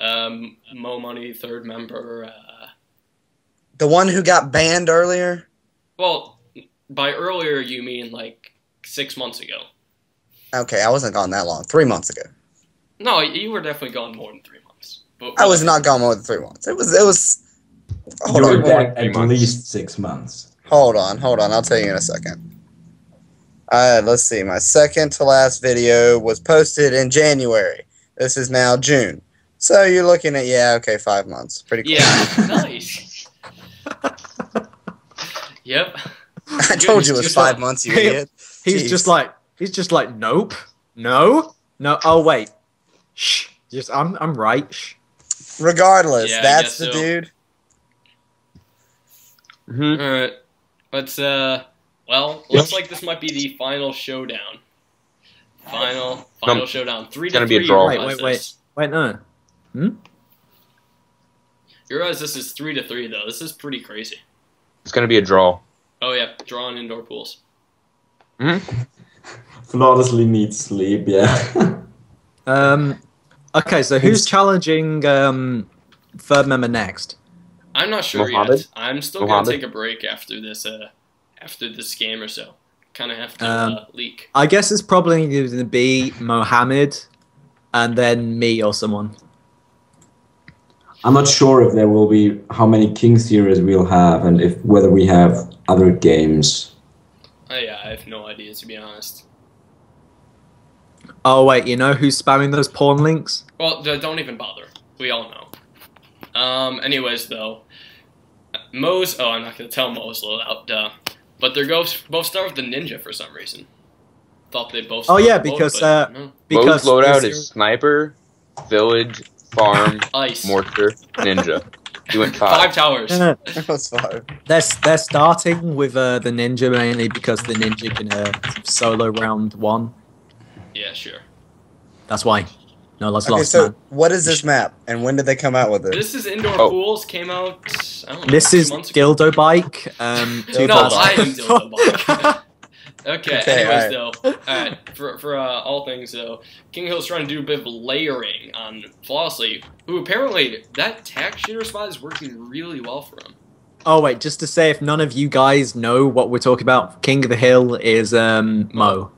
Um, Mo Money, third member. Uh, The one who got banned earlier? well, by earlier you mean like six months ago. Okay, I wasn't gone that long. Three months ago. No, you were definitely gone more than three months. But I was not gone more than three months. It was. It was. Hold You were on. more than dead three at months. least six months. Hold on. Hold on. I'll tell you in a second. Uh, let's see. My second to last video was posted in January. This is now June. So you're looking at yeah, okay, five months. Pretty cool. Yeah, nice. yep. I told you it was five like- months, you idiot. He's Jeez. just like he's just like nope, no, no. Oh wait, shh. Just I'm I'm right. Shh. Regardless, Yeah, that's the so. dude. Mhm. All right. But uh, well, looks like this might be the final showdown. Final, final No, showdown. Three it's to gonna be a draw. you Wait, wait, wait. this. Wait, no. You realize this is three to three though. This is pretty crazy. It's gonna be a draw. Oh yeah, drawn indoor pools. Hmm. Flawlessly needs sleep, yeah. Um. Okay, so who's challenging um third member next? I'm not sure Mohammed? yet. I'm still Mohammed? gonna take a break after this. Uh, after this game or so. Kind of have to Um, uh, leak. I guess it's probably going to be Mohammed, and then me or someone. I'm not sure if there will be how many King series we'll have and if whether we have other games. Oh, yeah, I have no idea to be honest. Oh wait, you know who's spamming those porn links? Well, don't even bother. We all know. Um. Anyways, though, Mo's. Oh, I'm not gonna tell Mo's loadout. Duh. But they're both both start with the ninja for some reason. Thought they both. Oh, yeah, with both, because, but uh, no. Because Bo's loadout is is sniper, village, farm, ice. mortar, ninja. You went Five five. towers. That's five. they're they're starting with uh, the ninja mainly because the ninja can uh, solo round one. Yeah, sure. That's why. No, that's Okay, lost so man. what is this map, and when did they come out with it? This is indoor Oh. pools. Came out. I don't know. This is months ago. dildo bike. Um, No, No, 2000 I am dildo bike. Okay, Okay, anyways, though, alright, for, for uh, all things, though, King Hill's trying to do a bit of layering on Flawlessly, who apparently, that tack shooter spot is working really well for him. Oh wait, just to say, if none of you guys know what we're talking about, King of the Hill is um, Mo.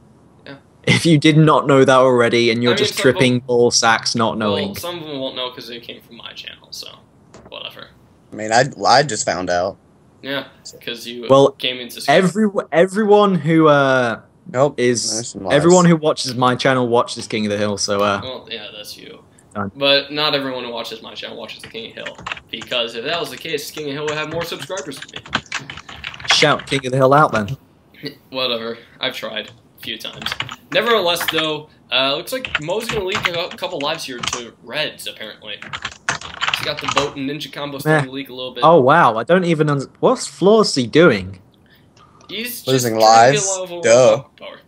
Yeah. If you did not know that already, and you're I mean, just some people- tripping ball sacks, not knowing. Well, some of them won't know because they came from my channel, so whatever. I mean, I I just found out. Yeah, because you Well, came into Every everyone who uh, Nope. is there's some lies. everyone who watches my channel watches King of the Hill. So uh, Well, yeah, that's you. Done. But not everyone who watches my channel watches the King of the Hill, because if that was the case, King of the Hill would have more subscribers than me. shout King of the Hill out then. Whatever. I've tried a few times. Nevertheless, though, uh, looks like Mo's gonna leak a couple lives here to Reds. Apparently, he's got the boat and ninja combo starting to leak a little bit. Oh wow, I don't even. Under- What's Flawlessly doing? he's Losing trying to get lives? a lot of Duh. power.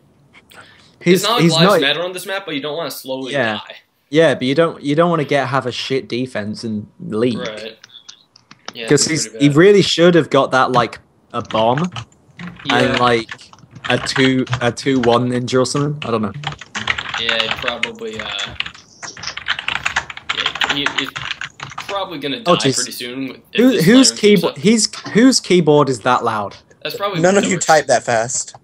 He's it's not like he's lives not. matter on this map, but you don't want to slowly Yeah. die. Yeah, but you don't you don't want to get have a shit defense and leak. Right. Yeah, Because it's he's he really should have got that like a bomb yeah, and like a two a two one ninja or something. I don't know. yeah, probably uh, yeah, he, he'd probably gonna die Oh, jeez. pretty soon. if Who, whose keyboard? up. He's whose keyboard is that loud? That's probably None of you yours. type that fast.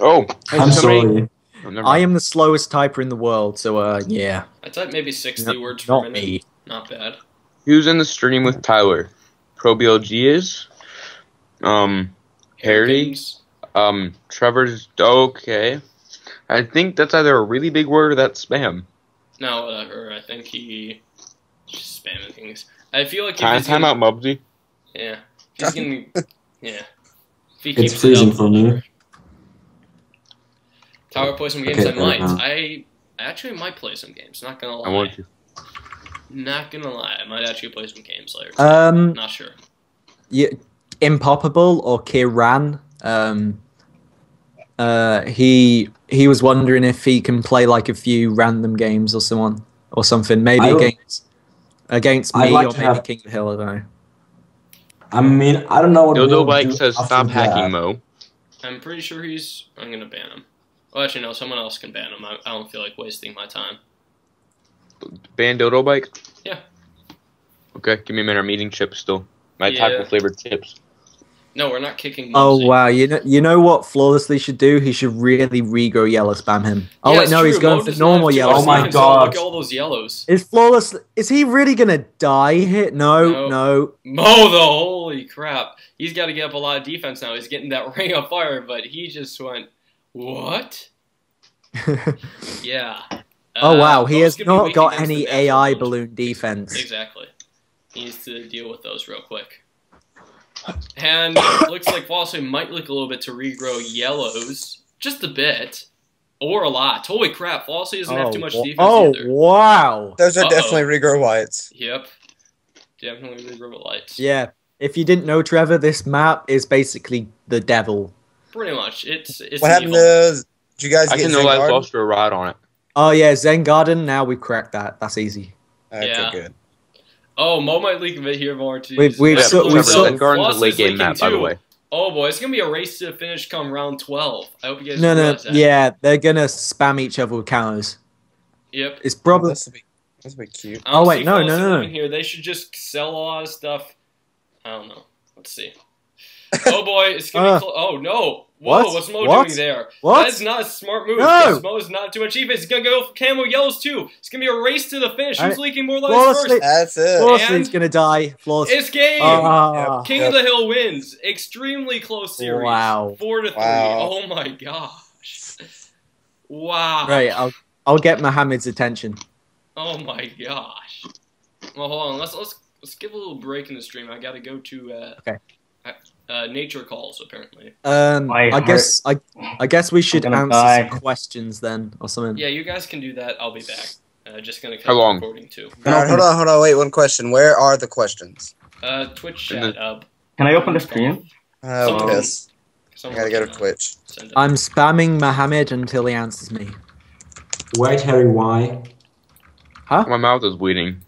Oh, hey, I'm sorry. Oh, I am the slowest typer in the world, so uh, yeah, I type maybe 60 No- words per not minute. me. Not bad. Who's in the stream with Tyler? ProBLG is. Um, Harry. Games. Um, Trevor's okay. I think that's either a really big word or that's spam. No, whatever. I think he just spamming things. I feel like Time, time gonna, out, Mubsy. Yeah, he's gonna. Yeah. He It's keeps it freezing up, for me. Tower play some games. Okay, I might. I I actually might play some games. Not gonna lie. I want you. Not gonna lie. I might actually play some games later. Um, Not sure. yeah, Impoppable or Kiran. Um, uh, he he was wondering if he can play like a few random games or someone or something. Maybe would- against against me like or to maybe have- King of Hill. I don't know. I mean, I don't know what Dildo Bike do says stop hacking, Mo. I'm pretty sure he's. I'm gonna ban him. Well, actually, no. Someone else can ban him. I, I don't feel like wasting my time. Ban Dodo Bike? Yeah. Okay, give me a minute. I'm eating chips still. My Yeah. taco flavored chips. No, we're not kicking. Oh Mumsy. wow! You know you know what flawlessly should do? He should really regrow yellow spam him. Oh Yeah, wait, it's no, he's going Mo for normal have too yellow. much Oh my defense, so Look God. at all those yellows. Is flawless? Is he really gonna die here? No, No. no. Mo, though, holy crap. He's got to get up a lot of defense now. He's getting that ring of fire, but he just went, what? Yeah. oh Uh, wow, he Mo's has not got any AI balloon defense. Exactly. He needs to deal with those real quick. And it looks like Flossie might look a little bit to regrow yellows. Just a bit. Or a lot. Holy crap, Flossie doesn't have too oh, much defense oh either. wow! Those are Uh-oh. definitely regrow whites. Yep. Definitely regrow lights. Yeah. If you didn't know, Trevor, this map is basically the devil. Pretty much. It's it's What happened evil. to? Did you guys I get can know I Zen Garden? lost a ride on it. Oh yeah, Zen Garden. Now we've cracked that. That's easy. Okay, Yeah. good. Oh, Mo might leak a bit here more too. We've- we've Yeah, so- Trevor, we've so- Zen Garden's Floss a late game leaking map, by the way. Oh boy, it's gonna be a race to the finish come round twelve. I hope you guys No, no, realize that. yeah, they're gonna spam each other with counters. Yep. It's probably That's a bit, this will be cute. I Oh, wait, no, no, no, no. Here, they should just sell a lot of stuff. I don't know. Let's see. Oh boy, it's gonna Uh, be. Cl- oh no! Whoa, what? what's Mo What? doing there? What? That is not a smart move. No! because Mo is not too much defense. He's gonna go for camo yellows too. It's gonna be a race to the finish. Who's I- leaking more lives Flawlessly- first? That's it. Flawlessly's gonna die. Flawless. It's game. Ah, King of the Hill wins. Extremely close series. Wow. Four to three. Wow. Oh my gosh. Wow. right. I'll I'll get Mohammed's attention. Oh my gosh. Well, hold on. Let's let's let's give a little break in the stream. I gotta go to uh, Okay. Uh, nature calls apparently. Um, My I guess I I guess we should answer die. some questions then or something. Yeah, you guys can do that. I'll be back. Uh, just gonna cut How long? recording too. All right, hold on, hold on. Wait, one question. Where are the questions? Uh, Twitch And chat. Uh, Can I open the screen? Oh, Um, piss. I someone gotta go to can, uh, Twitch. send it. I'm spamming Mohammed until he answers me. Wait, Harry, why? Huh? My mouth is bleeding.